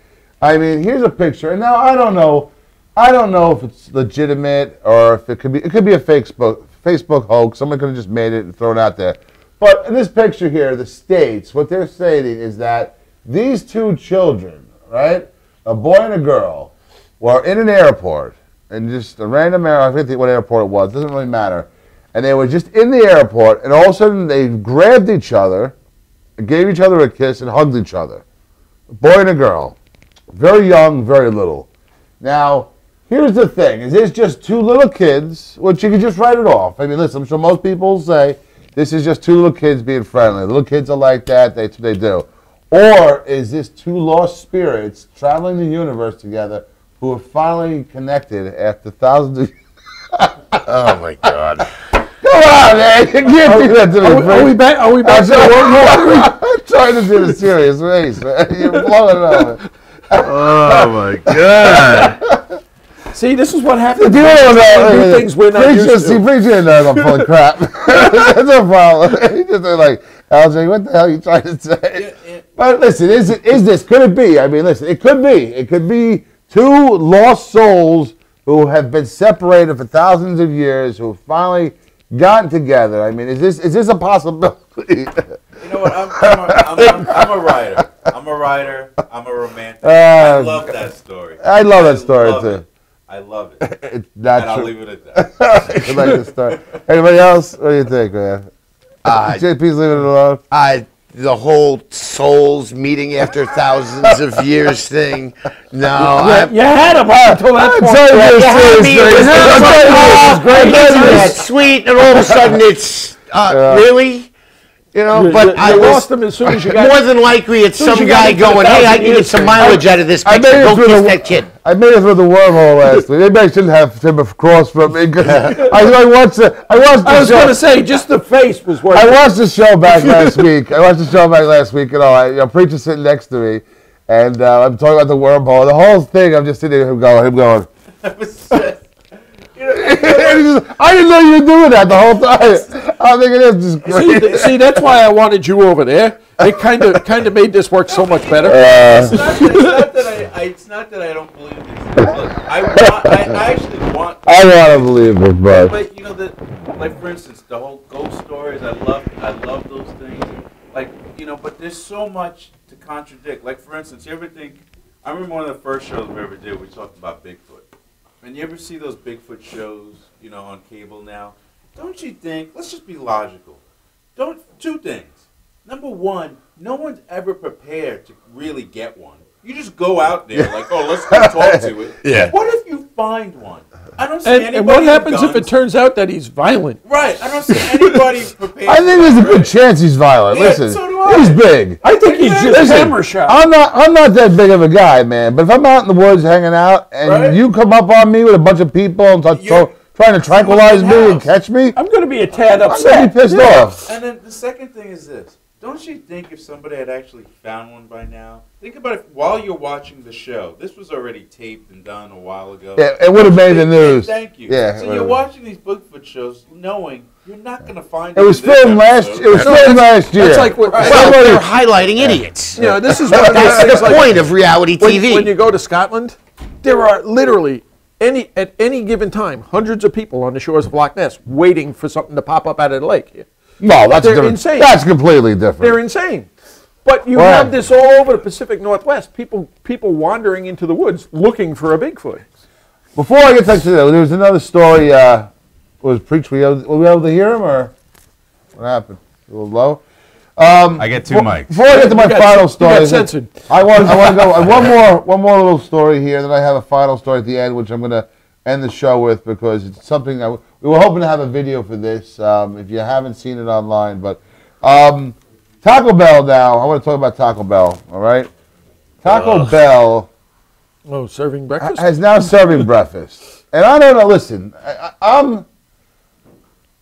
I mean, here's a picture, and now I don't know. I don't know if it's legitimate or if it could be. It could be a Facebook Facebook hoax. Someone could have just made it and thrown it out there. But in this picture here, the states, what they're stating is that these two children, right, a boy and a girl, were in an airport, and just a random air. I forget what airport it was. Doesn't really matter. And they were just in the airport, and all of a sudden they grabbed each other, gave each other a kiss, and hugged each other. A boy and a girl, very young, very little. Now, here's the thing: is this just two little kids, which you can just write it off? I mean, listen, I'm sure most people say this is just two little kids being friendly. Little kids are like that; what they do. Or is this two lost spirits traveling the universe together who are finally connected after thousands of Oh my God. Come on, man. You can't do that to me. Are, we- are we back? Are we back I'm to the wormhole? trying, I'm trying to do the serious race, man. You're blowing it up. Oh my god. See, this is what happens. Do you know we that? do things we're not Preach used just, to. See, Preach didn't know I'm full of crap. That's no problem. He just like, LJ, what the hell are you trying to say? But listen, is it is this? Could it be? I mean, listen, it could be. It could be two lost souls who have been separated for thousands of years who have finally gotten together. I mean, is this is this a possibility? You know what? I'm, I'm, a, I'm, I'm, I'm a writer. I'm a writer. I'm a romantic. Uh, I love that story. I love that story, love too. it. I love it. it's not and I'll leave it at that. I like the story. Anybody else? What do you think, man? Uh, JP's leaving it alone. I the whole souls meeting after thousands of years thing. No, I, You had him up until that I'm point. you, you had me, serious, it was man. I'm like, telling you, oh, great. it's sweet, and all of a sudden it's uh, really, you know. But you- I you was lost him as soon as you got- more than likely it's some guy going, "Hey, I thousand can get some thing." mileage out of this I picture. made it Go kiss the that kid." I made it through the wormhole last week. Maybe I shouldn't have him across from me. 'cause I, I watched the I watched the I was show. going to say, just the face was worth I it. watched the show back last week. I watched the show back last week, and all. I, you know, preacher sitting next to me, and uh, I'm talking about the wormhole. The whole thing, I'm just sitting there, him going, him going. And just- I didn't know you were doing that the whole time. I'm thinking this is See, great. th- see, that's why I wanted you over there. It kind of kind of made this work so much better. Uh. It's not, that, it's not that I, I. It's not that I don't believe these things. Look, I want. I, I actually want. I want to believe it, but But you know that, like for instance, the whole ghost stories. I love. I love those things. Like you know, but there's so much to contradict. Like for instance, you ever think? I remember one of the first shows we ever did. We talked about Bigfoot. And you ever see those Bigfoot shows? You know, on cable now. Don't you think? Let's just be logical. Don't two things. Number one, no one's ever prepared to really get one. You just go out there like, oh, let's go talk to it. Yeah. What if you find one? I don't see And, anybody. and what with happens if it turns out that he's violent? Right. I don't see anybody prepared. I think there's a good it. chance he's violent. Yeah, Listen, so do he's big. I think he's just Listen, hammer shot. I'm not. I'm not that big of a guy, man. But if I'm out in the woods hanging out and Right. you come up on me with a bunch of people and start You're- trying to tranquilize me and catch me, I'm going to be a tad upset. I'm gonna upset. be pissed Yeah. off. And then the second thing is this. Don't you think if somebody had actually found one by now? Think about it while you're watching the show. This was already taped and done a while ago. Yeah, it would have made the news. Thank you. Yeah, it So you're would've. watching these Bigfoot shows knowing you're not going to find It It was filmed last. episode. It was No, filmed last year. That's like what, Right. Well, Somebody- they're highlighting idiots. you know. This is one of those That's the like point of reality when, TV. when you go to Scotland, there are literally any at any given time hundreds of people on the shores of Loch Ness waiting for something to pop up out of the lake. No, that's They're different. insane. That's completely different. They're insane. But you Why? have this all over the Pacific Northwest. People people wandering into the woods looking for a Bigfoot. Before I get to that, there was another story. Uh, was preached? Were we, able, were we able to hear him, or what happened? A little low. I get two Before- mics. Before I get to my got- final you story, got censored. I want I want to go one more one more little story here. Then I have a final story at the end, which I'm going to end the show with because it's something I, we were hoping to have a video for this. Um, if you haven't seen it online, but um, Taco Bell now. I want to talk about Taco Bell. All right, Taco Bell Oh, serving breakfast? has now serving breakfast, and I don't know. Listen, I, I, I'm.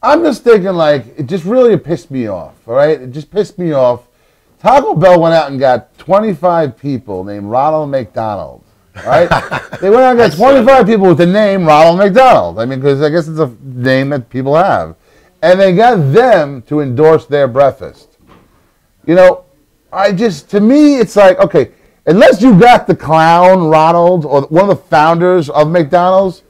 I'm just thinking like it just really pissed me off. All right, it just pissed me off. Taco Bell went out and got 25 people named Ronald McDonald. All right, they went out and got 25 people with the name Ronald McDonald. I mean, because I guess it's a name that people have, and they got them to endorse their breakfast. You know, I just to me it's like okay, unless you got the clown Ronald or one of the founders of McDonald's,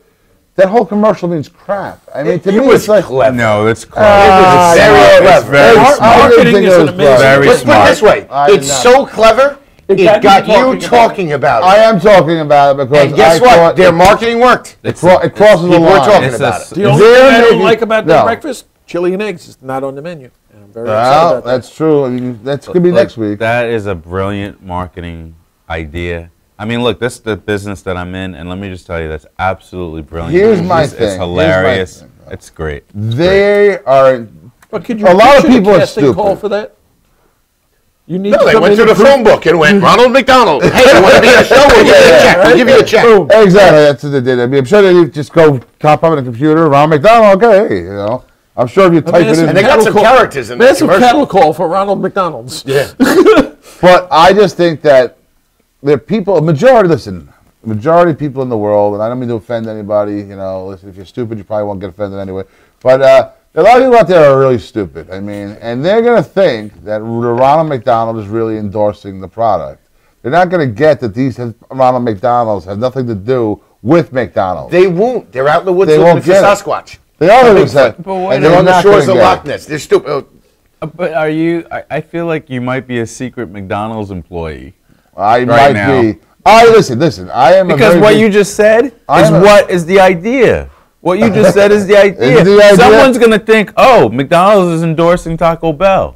that whole commercial means crap. I mean, to it me was it's like clever. No, it's close. Ah, very no, clever. it's very Mar- smart. Marketing is it an was amazing- clever. Very Let's put it this way. I It's so clever, It it got got you you talking about talking about I am talking about it because And guess I what? Their it, marketing worked. it, cro- it crosses the People were line. talking It's about a- it. The only They're thing I don't like about their no. breakfast, chili and eggs, is not on the menu. And I'm very upset Well, about that. that's true. I mean, that's gonna be Look, next week. That is a brilliant marketing idea. I mean, look, this is the business that I'm in, and let me just tell you, that's absolutely brilliant. Here's my it's, thing. It's hilarious. thing. It's great. They are. But could you A lot of people are casting stupid. call for that? You need No, to they went in to the and phone book and went, Ronald McDonald. Hey, you want to be in the show? We'll give you a check. We'll give you a check. Boom. Exactly, that's what they did. I mean, I'm sure they just go top up on the computer, Ronald McDonald, okay, you know. I'm sure if you type it in, And they got some call- characters in that Massive commercial. cattle call for Ronald McDonald's. Yeah. But I just think that there are people, a majority, listen, the majority of people in the world, and I don't mean to offend anybody, you know, listen, if you're stupid, you probably won't get offended anyway. But uh, a lot of people out there are really stupid. I mean, and they're going to think that Ronald McDonald is really endorsing the product. They're not going to get that these Ronald McDonald's have nothing to do with McDonald's. They won't. They're out in the woods They looking won't for get it. Sasquatch. They are Bigfoot. going to say, But wait and They're on the shores of get Loch. Ness. They're stupid. Oh, Uh, But are you? I, I feel like you might be a secret McDonald's employee I Right might now. be. I listen, listen. I am a because very what big- you just said I is a- what is the idea. What you just said is the idea. the idea. Someone's gonna think, oh, McDonald's is endorsing Taco Bell,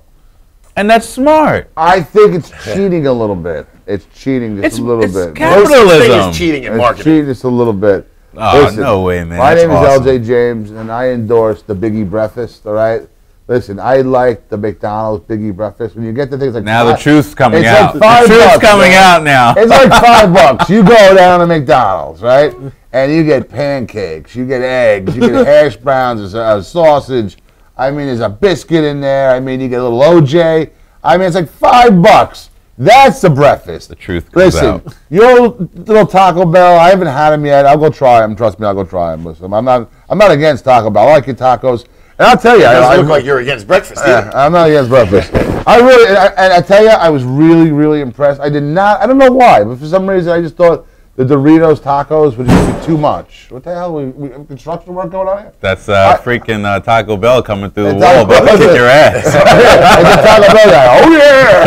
and that's smart. I think it's cheating a little bit. It's cheating just It's- a little it's bit. cap- no thing Capitalism. as cheating in It's marketing. cheating just a little bit. Oh, no way, man. My That's name awesome. is LJ James, and I endorse the Biggie Breakfast. All right. Listen, I like the McDonald's Biggie Breakfast. When you get the things like Now the truth's coming it's out. Like five the truth's bucks, coming man. out now. It's like five bucks. You go down to McDonald's, right? And you get pancakes, you get eggs, you get hash browns, there's a, a sausage. I mean, there's a biscuit in there. I mean, you get a little OJ. I mean, it's like five bucks. That's the breakfast. The truth comes Listen, out. your little Taco Bell. I haven't had them yet. I'll go try them. Trust me, I'll go try them. Listen, I'm not. I'm not against Taco Bell. I like your tacos, and I'll tell you, It I, doesn't I, look like you're against breakfast yeah, either. I'm not against breakfast. I really, and I, and I tell you, I was really, really impressed. I did not, I don't know why, but for some reason, I just thought the Doritos tacos would just be too much. What the hell? We, we have construction work going on here? That's uh, freaking uh, Taco Bell coming through the It's wall, Taco about to kick your ass. I the Taco Bell guy. Oh yeah!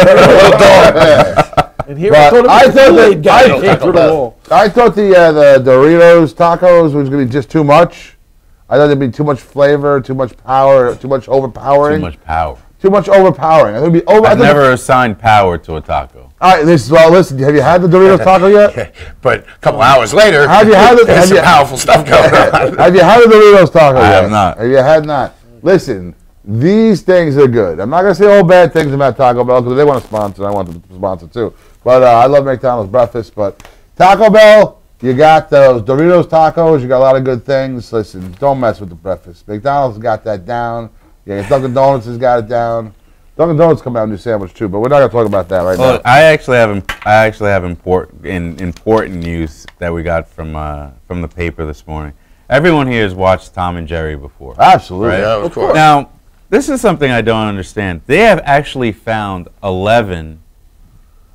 And here But I thought I it was thought the that- I- that came through the wall. I thought the uh, the Doritos tacos was gonna be just too much. I thought there'd be too much flavor, too much power, too much overpowering. Too much power. Too much overpowering. I thought it'd be over. I I've never assigned power to a taco. All right, this is well. Listen, have you had the Doritos taco yet? But a couple hours later, Have you had it- there's have some you- powerful stuff going on. have you had the Doritos taco I yet? have not. Have you had not? Listen, these things are good. I'm not gonna say all bad things about Taco Bell because they want to sponsor. And I want them to sponsor too. But uh, I love McDonald's breakfast. But Taco Bell, you got those Doritos tacos. You got a lot of good things. Listen, don't mess with the breakfast. McDonald's got that down. Yeah, Dunkin' Donuts has got it down. Dunkin' Donuts come out with a new sandwich too, but we're not gonna talk about that right Well, now. I actually have im- I actually have important important news that we got from uh, from the paper this morning. Everyone here has watched Tom and Jerry before. Absolutely. Right. Yeah, of course. Now, this is something I don't understand. They have actually found 11,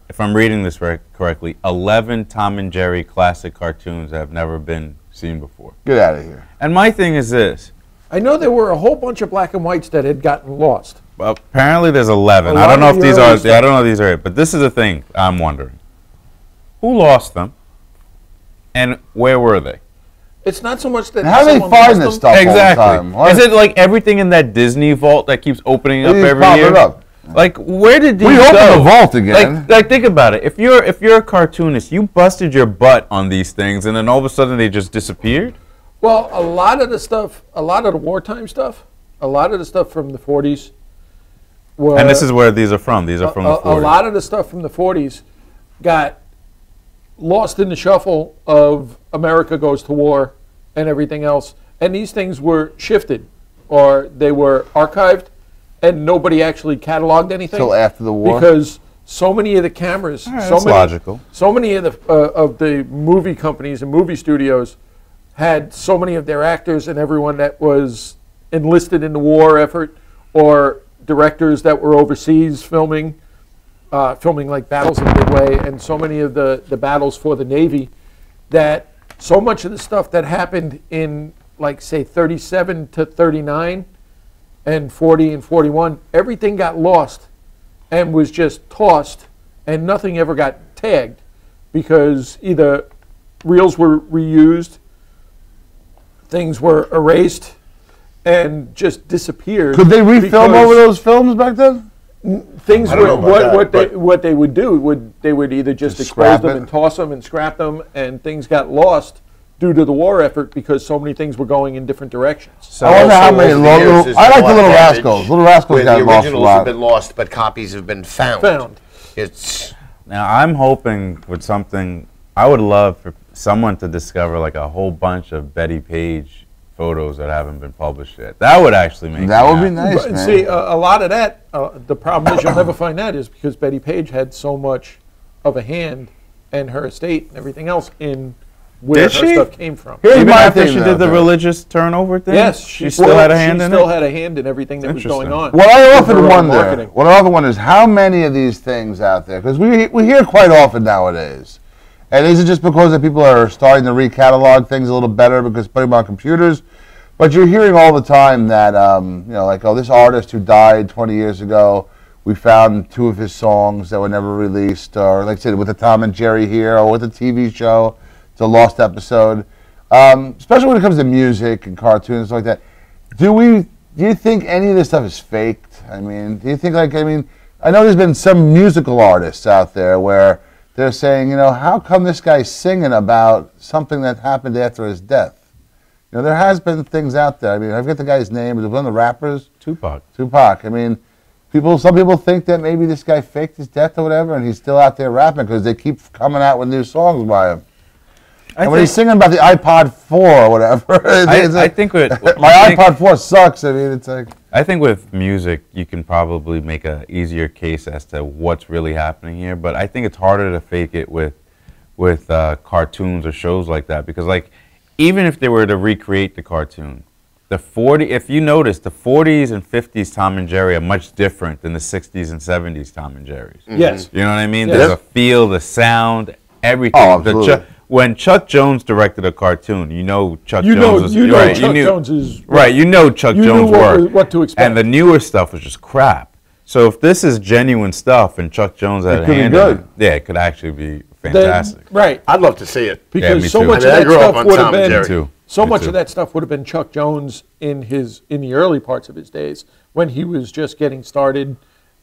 if I'm reading this right, correctly, 11 Tom and Jerry classic cartoons that have never been seen before. Get out of here. And my thing is this. I know there were a whole bunch of black and whites that had gotten lost. Well, apparently there's 11. I don't know if the these are. stuff. I don't know if these are it. But this is the thing I'm wondering. Who lost them? And where were they? It's not so much that how do they someone find this them. stuff all the exactly. time? Why- Is it like everything in that Disney vault that keeps opening up They every pop year? it up. Uh, like where did these We opened go? the vault again. Like, like think about it. If you're if you're a cartoonist, you busted your butt on these things, and then all of a sudden they just disappeared. Well, a lot of the stuff, a lot of the wartime stuff, a lot of the stuff from the 40s. Were, and this is where these are from. These are from a, the a lot of the stuff from the 40s got lost in the shuffle of America goes to war and everything else. And these things were shifted or they were archived and nobody actually cataloged anything. Till after the war? Because so many of the cameras, right, so that's many, logical. so many of the uh, of the movie companies and movie studios had so many of their actors and everyone that was enlisted in the war effort or directors that were overseas filming uh, filming like battles of midway and so many of the, the battles for the navy that so much of the stuff that happened in like say 37 to 39 and 40 and 41 everything got lost and was just tossed and nothing ever got tagged because either reels were reused things were erased and just disappeared Could they refilm because over those films back then? things were what, that, what they what they would do would they would either just, Just expose scrap them it? and toss them and scrap them and things got lost due to the war effort because so many things were going in different directions So I wonder how many over little- years, little- there's I like the Little Rascals. Little Rascals where got the lost a originals lot. have been lost, but copies have been found. Found. It's Now I'm hoping with something. I would love for someone to discover like a whole bunch of Bettie Page photos that haven't been published yet. That would actually make That me would be nice, But man. see, a, a lot of that, uh, the problem is you'll never find that is because Bettie Page had so much of a hand and her estate and everything else in where Did her she? stuff came from. Here's Even my after thing, she though, did the though. religious turnover thing, Yes, she still had a hand in it. she in still it. had a hand in everything that was going on. Interesting. What I often wonder, marketing. what I often wonder is how many of these things out there, because we we hear quite often nowadays, and is it just because that people are starting to recatalog things a little better because putting them on computers? But you're hearing all the time that um, you know, like oh, this artist who died 20 years ago, we found two of his songs that were never released, or like I said, with the Tom and Jerry here, or with the TV show, it's a lost episode. Um, especially when it comes to music and cartoons and stuff like that. Do we? Do you think any of this stuff is faked? I mean, do you think like I mean, I know there's been some musical artists out there where they're saying, you know, how come this guy's singing about something that happened after his death? You know, there has been things out there. I mean, I forget the guy's name. It was one of the rappers, Tupac. Tupac. I mean, people. Some people think that maybe this guy faked his death or whatever, and he's still out there rapping because they keep coming out with new songs by him. I and when he's singing about the iPod 4 or whatever, it's I, I think with my I think- iPod 4 sucks. I mean, it's like. I think with music, you can probably make a easier case as to what's really happening here. But I think it's harder to fake it with with uh, cartoons or shows like that because, like, even if they were to recreate the cartoon, the 40 if you notice, the 40s and 50s Tom and Jerry are much different than the 60s and 70s Tom and Jerry's. Yes. You know what I mean? Yes. There's a feel, the sound, everything. Oh, The absolutely. Chu- when Chuck Jones directed a cartoon, you know Chuck You Jones know, was you know right, Chuck knew- Jones is Right, you know Chuck You knew Jones' what work. what to expect. And the newer stuff was just crap. So if this is genuine stuff and Chuck Jones had It a could be hand good. in it, yeah, it could actually be then- fantastic. right? I'd love to see it. Because me so too. much I mean, of that stuff would have been Too. so Me much too. of that stuff would have been Chuck Jones in his in the early parts of his days when he was just getting started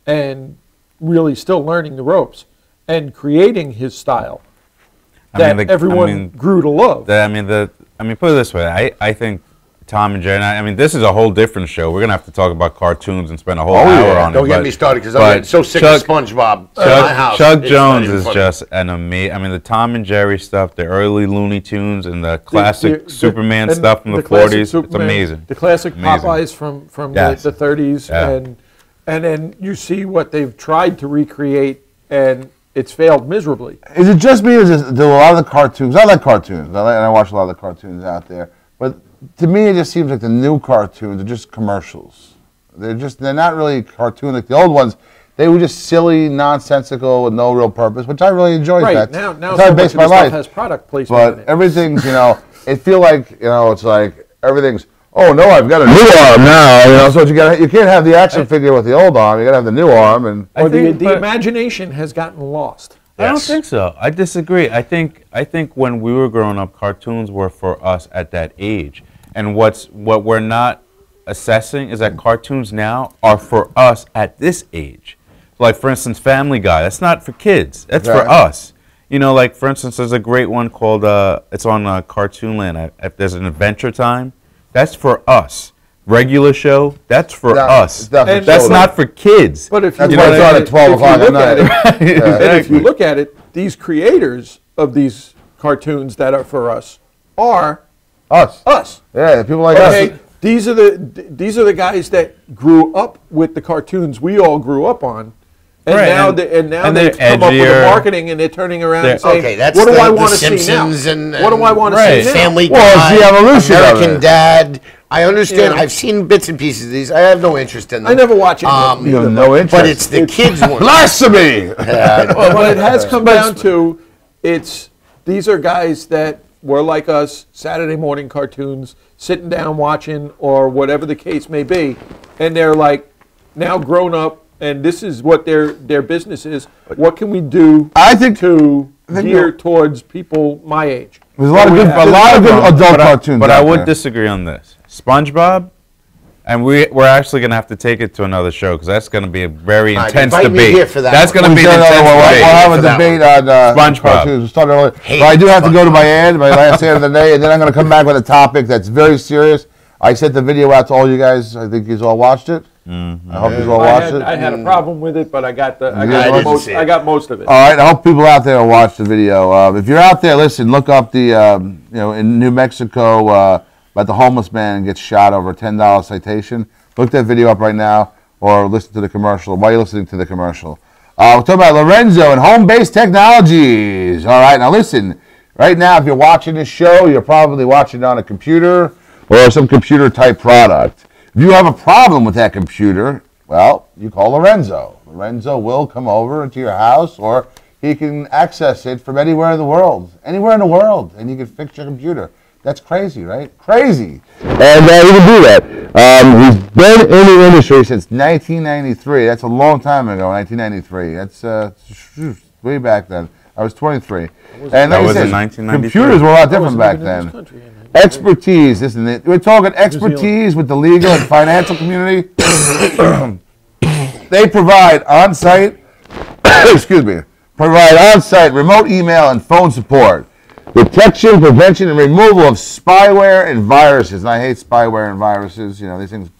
and really still learning the ropes and creating his style I that mean, the- I everyone mean, grew to love. The, I mean, the I mean, put it this way. I, I think Tom and Jerry. and I, I mean, this is a whole different show. We're gonna have to talk about cartoons and spend a whole Oh, hour yeah. on it. Don't get but- me started because I'm so sick Chuck, of SpongeBob at my Chuck, house. Chuck Jones is funny. just an amazing. I mean, the Tom and Jerry stuff, the early Looney Tunes, and the classic The- the- Superman and stuff from the, classic 40s. It's amazing. The classic Amazing. Popeyes from from Yes. the, the 30s, Yeah. and and then you see what they've tried to recreate, and it's failed miserably. Is it just me, or is it, do a lot of the cartoons? I like cartoons, I like, and I watch a lot of the cartoons out there. But to me, it just seems like the new cartoons are just commercials. They're just they're not really cartoon like the old ones. They were just silly, nonsensical, with no real purpose, which I really enjoyed. Right that. now, now I so base my life. has product placement in But it. everything's, you know, it feel like you know, it's like everything's. Oh no, I've got a new arm now. You know, so you got you can't have the action figure with the old arm. You got to have the new arm, and I or the, think- the but- imagination has gotten lost. I don't think so. I disagree. I think I think when we were growing up, cartoons were for us at that age, and what's what we're not assessing is that cartoons now are for us at this age. Like for instance, Family Guy. That's not for kids. That's for us. You know, like for instance, there's a great one called uh, it's on uh, Cartoon Land. I, if there's an Adventure Time, that's for us. Regular show, that's for Yeah, us. it's definitely That's children. not for kids. But if you That's look why it's on at at 12 if you o'clock at look night. it- Yeah. and if you look at it, these creators of these cartoons that are for us are us. us. Yeah, people like Okay, us. these are the th- these are the guys that grew up with the cartoons we all grew up on, and Right, now and- they, and now and they've they're come up with the marketing and they're turning around They're- saying, Okay, that's "What do the- I the want to see now? Simpsons and- what do I and want to see now?" Family Well, Guy, it's the evolution of American it. Dad. I understand. Yeah. I've seen bits and pieces of these. I have no interest in them. I never watch it. Um, You have no interest. but it's the kids one. blasphemy. Well, what it has come down to, it's these are guys that were like us, Saturday morning cartoons, sitting down watching or whatever the case may be, and they're like now grown up, and this is what their their business is. What can we do I think to think gear towards people my age? there's a lot of good, a lot of good adult but I, cartoons. but I would there. disagree on this. SpongeBob, and we we're actually going to have to take it to another show because that's going to be a very All right, intense debate. here for that that's going to be an another intense one. We'll, debate. we'll have a for debate on uh, SpongeBob. cartoons. We'll start early. Hate But I do have to go to my SpongeBob. ad, my last ad of the day, and then I'm going to come back with a topic that's very serious. I sent the video out to all you guys. I think you all watched it. Mm-hmm. I hope you all I watched had, it. I had a problem with it, but I got the I got I didn't most see it. I got most of it. All right, I hope people out there will watch the video. Uh, if you're out there, listen, look up the, um, you know, in New Mexico, uh, about the homeless man gets shot over a ten dollar citation. Look that video up right now, or listen to the commercial. While you're listening to the commercial, uh, we're talking about Lorenzo and home-based technologies. All right, now listen. Right now, if you're watching this show, you're probably watching it on a computer or some computer type product. If you have a problem with that computer, well, you call Lorenzo. Lorenzo will come over into your house or he can access it from anywhere in the world. Anywhere in the world, and he can fix your computer. That's crazy, right? Crazy. And uh, he can do that. Um, he's been in the industry since 1993. That's a long time ago, 1993. That's uh, way back then. I was 23. And That like was in said, 1993. Computers were a lot different back even in this then. country 1993. Expertise, isn't it? We're talking expertise with the legal and financial community. they provide on-site, excuse me, provide on-site remote email and phone support, detection, prevention, and removal of spyware and viruses. And I hate spyware and viruses. You know, these things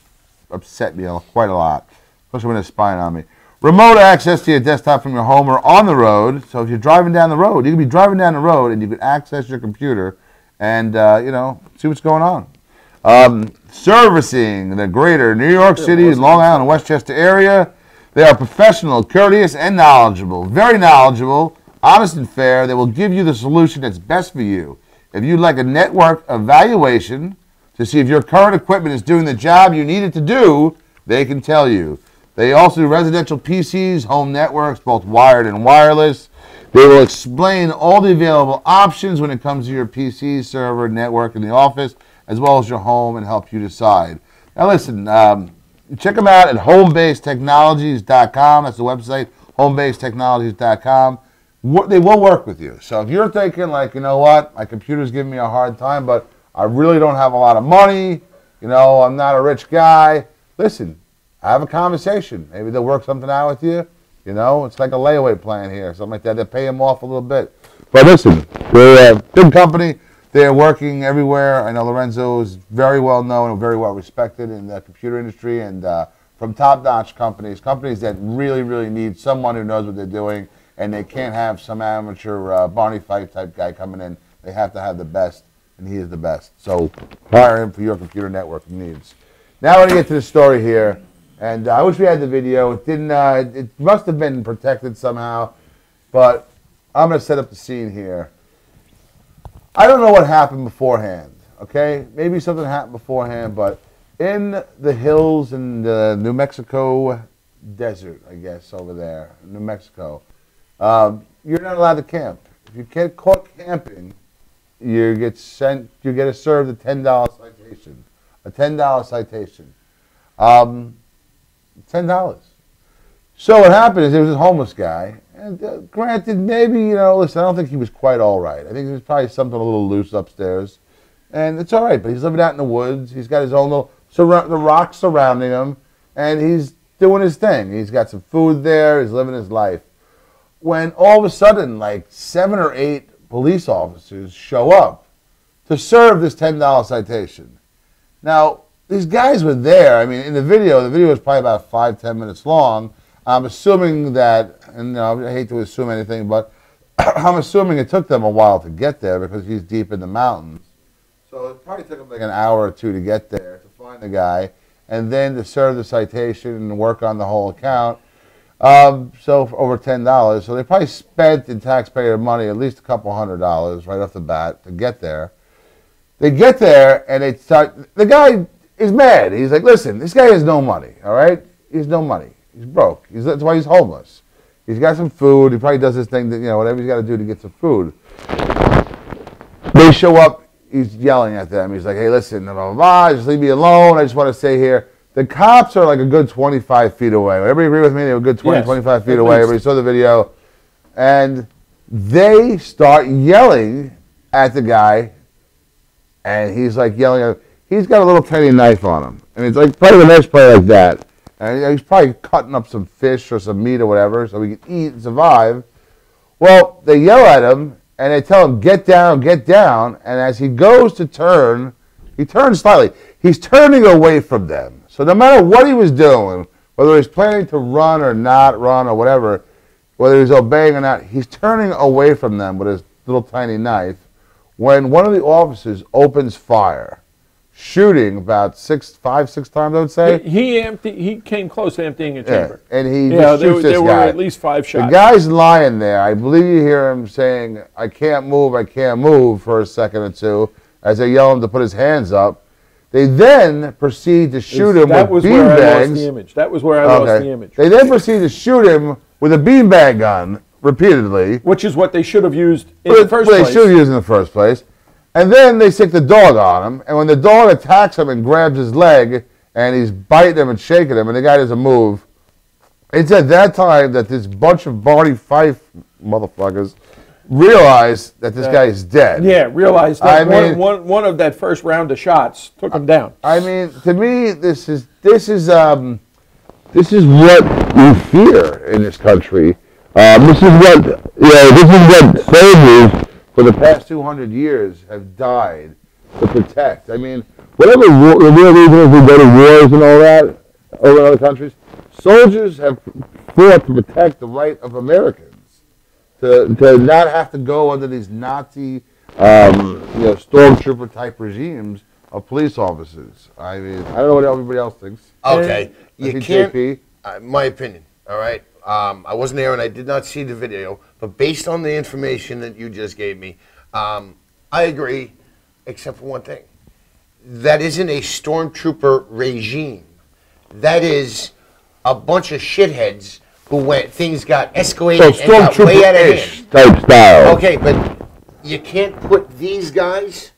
upset me quite a lot, especially when they're spying on me. Remote access to your desktop from your home or on the road. So if you're driving down the road, you can be driving down the road and you can access your computer and uh, you know see what's going on. Um, servicing the greater New York City, Long Island, and Westchester area. They are professional, courteous, and knowledgeable. Very knowledgeable, honest and fair. They will give you the solution that's best for you. If you'd like a network evaluation to see if your current equipment is doing the job you need it to do, they can tell you. They also do residential PCs, home networks, both wired and wireless. They will explain all the available options when it comes to your PC, server, network in the office, as well as your home, and help you decide. Now, listen, um, check them out at homebasedtechnologies.com. That's the website, homebasedtechnologies.com. They will work with you. So if you're thinking, like, you know what, my computer's giving me a hard time, but I really don't have a lot of money, you know, I'm not a rich guy, listen, have a conversation. Maybe they'll work something out with you. You know, it's like a layaway plan here, something like that. They pay them off a little bit. But listen, they're a big company. They're working everywhere. I know Lorenzo is very well known and very well respected in the computer industry and uh, from top-notch companies, companies that really, really need someone who knows what they're doing, and they can't have some amateur uh, Barney Fife type guy coming in. They have to have the best, and he is the best. So hire him for your computer networking needs. Now we're gonna get to the story here, and uh, I wish we had the video. It didn't. Uh, it must have been protected somehow, but I'm gonna set up the scene here. I don't know what happened beforehand. Okay, maybe something happened beforehand, but in the hills in the New Mexico desert, I guess over there, New Mexico, um, you're not allowed to camp. If you get caught camping, you get sent. You get a served a ten dollar citation. A ten dollar citation. Um, ten dollars. So what happened is there was this homeless guy, and uh, granted, maybe you know, listen, I don't think he was quite all right. I think there was probably something a little loose upstairs, and it's all right. But he's living out in the woods. He's got his own little surra- the rocks surrounding him, and he's doing his thing. He's got some food there. He's living his life. When all of a sudden, like seven or eight police officers show up to serve this ten dollar citation. Now, these guys were there. I mean, in the video, the video was probably about five, ten minutes long. I'm assuming that, and you know, I hate to assume anything, but I'm assuming it took them a while to get there because he's deep in the mountains. So it probably took them like an hour or two to get there to find the guy, and then to serve the citation and work on the whole account. Um, so over ten dollars. So they probably spent in taxpayer money at least a couple hundred dollars right off the bat to get there. They get there and they start. The guy is mad. He's like, "Listen, this guy has no money. All right, he has no money. He's broke. He's, that's why he's homeless. He's got some food. He probably does this thing. That, you know, whatever he's got to do to get some food." They show up. He's yelling at them. He's like, "Hey, listen, blah blah blah. Just leave me alone. I just want to stay here." The cops are like a good 25 feet away. Everybody agree with me? They were a good 20, Yes, 25 feet away. least. Everybody saw the video. And they start yelling at the guy. And he's like yelling at He's got a little tiny knife on him. And it's like probably the knife probably like that. And he's probably cutting up some fish or some meat or whatever so he can eat and survive. Well, they yell at him and they tell him, get down, get down. And as he goes to turn, he turns slightly. He's turning away from them. So no matter what he was doing, whether he's planning to run or not run or whatever, whether he's obeying or not, he's turning away from them with his little tiny knife when one of the officers opens fire. Shooting about six, five, six times. I would say. He empty. He came close to emptying a Yeah, chamber. and he Yeah, just there, there were at least five shots. the guy's lying there. I believe you hear him saying, "I can't move, I can't move" for a second or two as they yell him to put his hands up. They then proceed to shoot him with beanbags. that with was where I lost the image. That was where I lost the image. They then proceed to shoot him with a beanbag gun repeatedly. Which is what they should have used in But the first place. They should have used in the first place. And then they stick the dog on him. And when the dog attacks him and grabs his leg and he's biting him and shaking him and the guy doesn't move, it's at that time that this bunch of Barney Fife motherfuckers realize that this That- guy is dead. Yeah, realized I that one, mean- one, one of that first round of shots took him down. I mean, to me, this is this is um, this is what we fear in this country. Um, this is what you know. This is what soldiers for the past 200 years have died to protect. I mean, whatever war, the real reason is we go to wars and all that over in other countries, soldiers have fought to protect the right of Americans to, to not have to go under these Nazi, um, you know, stormtrooper type regimes of police officers. I mean, I don't know what everybody else thinks. Okay, I you can't. JP. Uh, my opinion. All right. Um, I wasn't there and I did not see the video, but based on the information that you just gave me, um, I agree, except for one thing. That isn't a stormtrooper regime. That is a bunch of shitheads who went. Things got escalated So and got way out of hand. type style. Okay, but you can't put these guys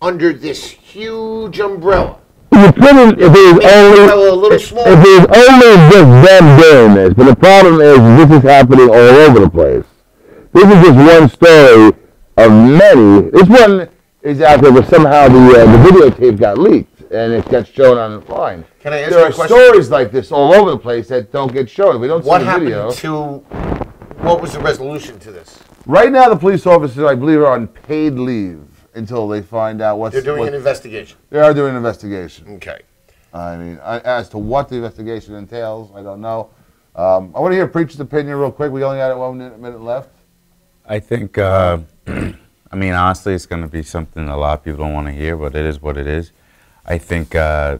under this huge umbrella. You couldn't if it was only if it was only just them doing this. But the problem is this is happening all over the place. This is just one story of many. This one is out there, but somehow the uh, the videotape got leaked and it got shown online. Can I answer There are question? stories like this all over the place that don't get shown. We don't What see the happened video. to? What was the resolution to this? Right now, the police officers, I believe, are on paid leave until they find out what's. They're doing what- an investigation. They are doing an investigation. Okay. I mean, I, as to what the investigation entails, I don't know. Um, I want to hear Preacher's opinion real quick. We only got one minute, minute left. I think, uh, I mean, honestly, it's going to be something a lot of people don't want to hear, but it is what it is. I think uh,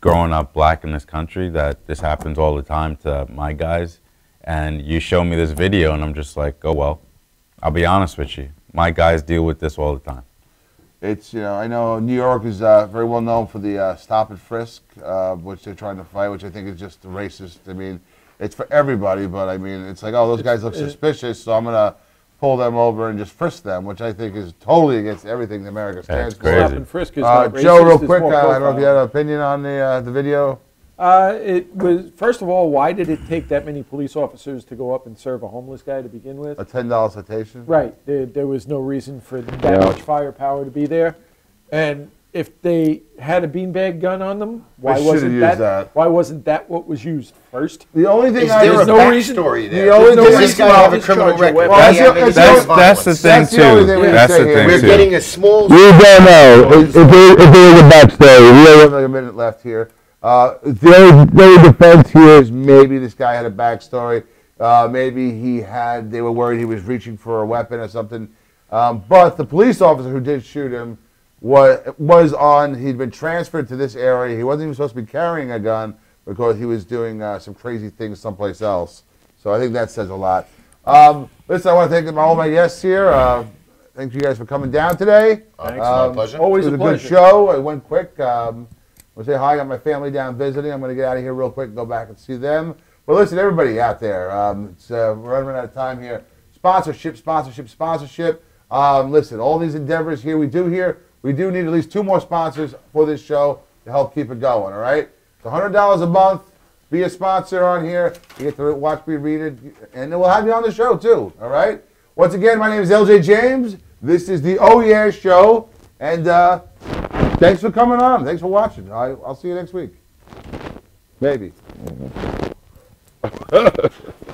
growing up black in this country, that this happens all the time to my guys. And you show me this video, and I'm just like, oh, well, I'll be honest with you. My guys deal with this all the time. It's you know I know New York is uh, very well known for the uh, stop and frisk, uh, which they're trying to fight, which I think is just racist. I mean, it's for everybody, but I mean, it's like oh those guys look it- suspicious, so I'm gonna pull them over and just frisk them, which I think is totally against everything the America stands for. Stop and frisk is Uh, not Joe, real quick, uh, I don't know if you had an opinion on the uh, the video. Uh, it was first of all, why did it take that many police officers to go up and serve a homeless guy to begin with? A ten dollar citation. Right, there, there was no reason for that Yeah. much firepower to be there, and if they had a beanbag gun on them, why should've wasn't that, that. Why wasn't that what was used first? The only thing Is I there a There's no reason- backstory the there? only Does thing this I- guy have a criminal record? weapon. Well, Does that's the- any that's That's the thing That's too. thing that's the thing We're too. getting a small. We don't know. If, if, there, if there is a backstory, we have only a minute left here. Uh, the, only, the only defense here is maybe this guy had a backstory. Uh, maybe he had, they were worried he was reaching for a weapon or something. Um, but the police officer who did shoot him was, was on, he'd been transferred to this area. He wasn't even supposed to be carrying a gun because he was doing uh, some crazy things someplace else. So I think that says a lot. Um, listen, I want to thank all my guests here. Uh, thank you guys for coming down today. Thanks, my Um, pleasure. Always it was a a good show. It went quick. Um, I'll say hi. I got my family down visiting. I'm going to get out of here real quick and go back and see them. But listen, everybody out there, um, it's, uh, we're running out of time here. Sponsorship, sponsorship, sponsorship. Um, listen, all these endeavors here we do here, we do need at least two more sponsors for this show to help keep it going. All right, it's $100 a month. Be a sponsor on here. You get to watch me read it, and then we'll have you on the show too. All right. Once again, my name is LJ James. This is the Oh Yeah Show, and uh, thanks for coming on. Thanks for watching. I, I'll see you next week. Maybe.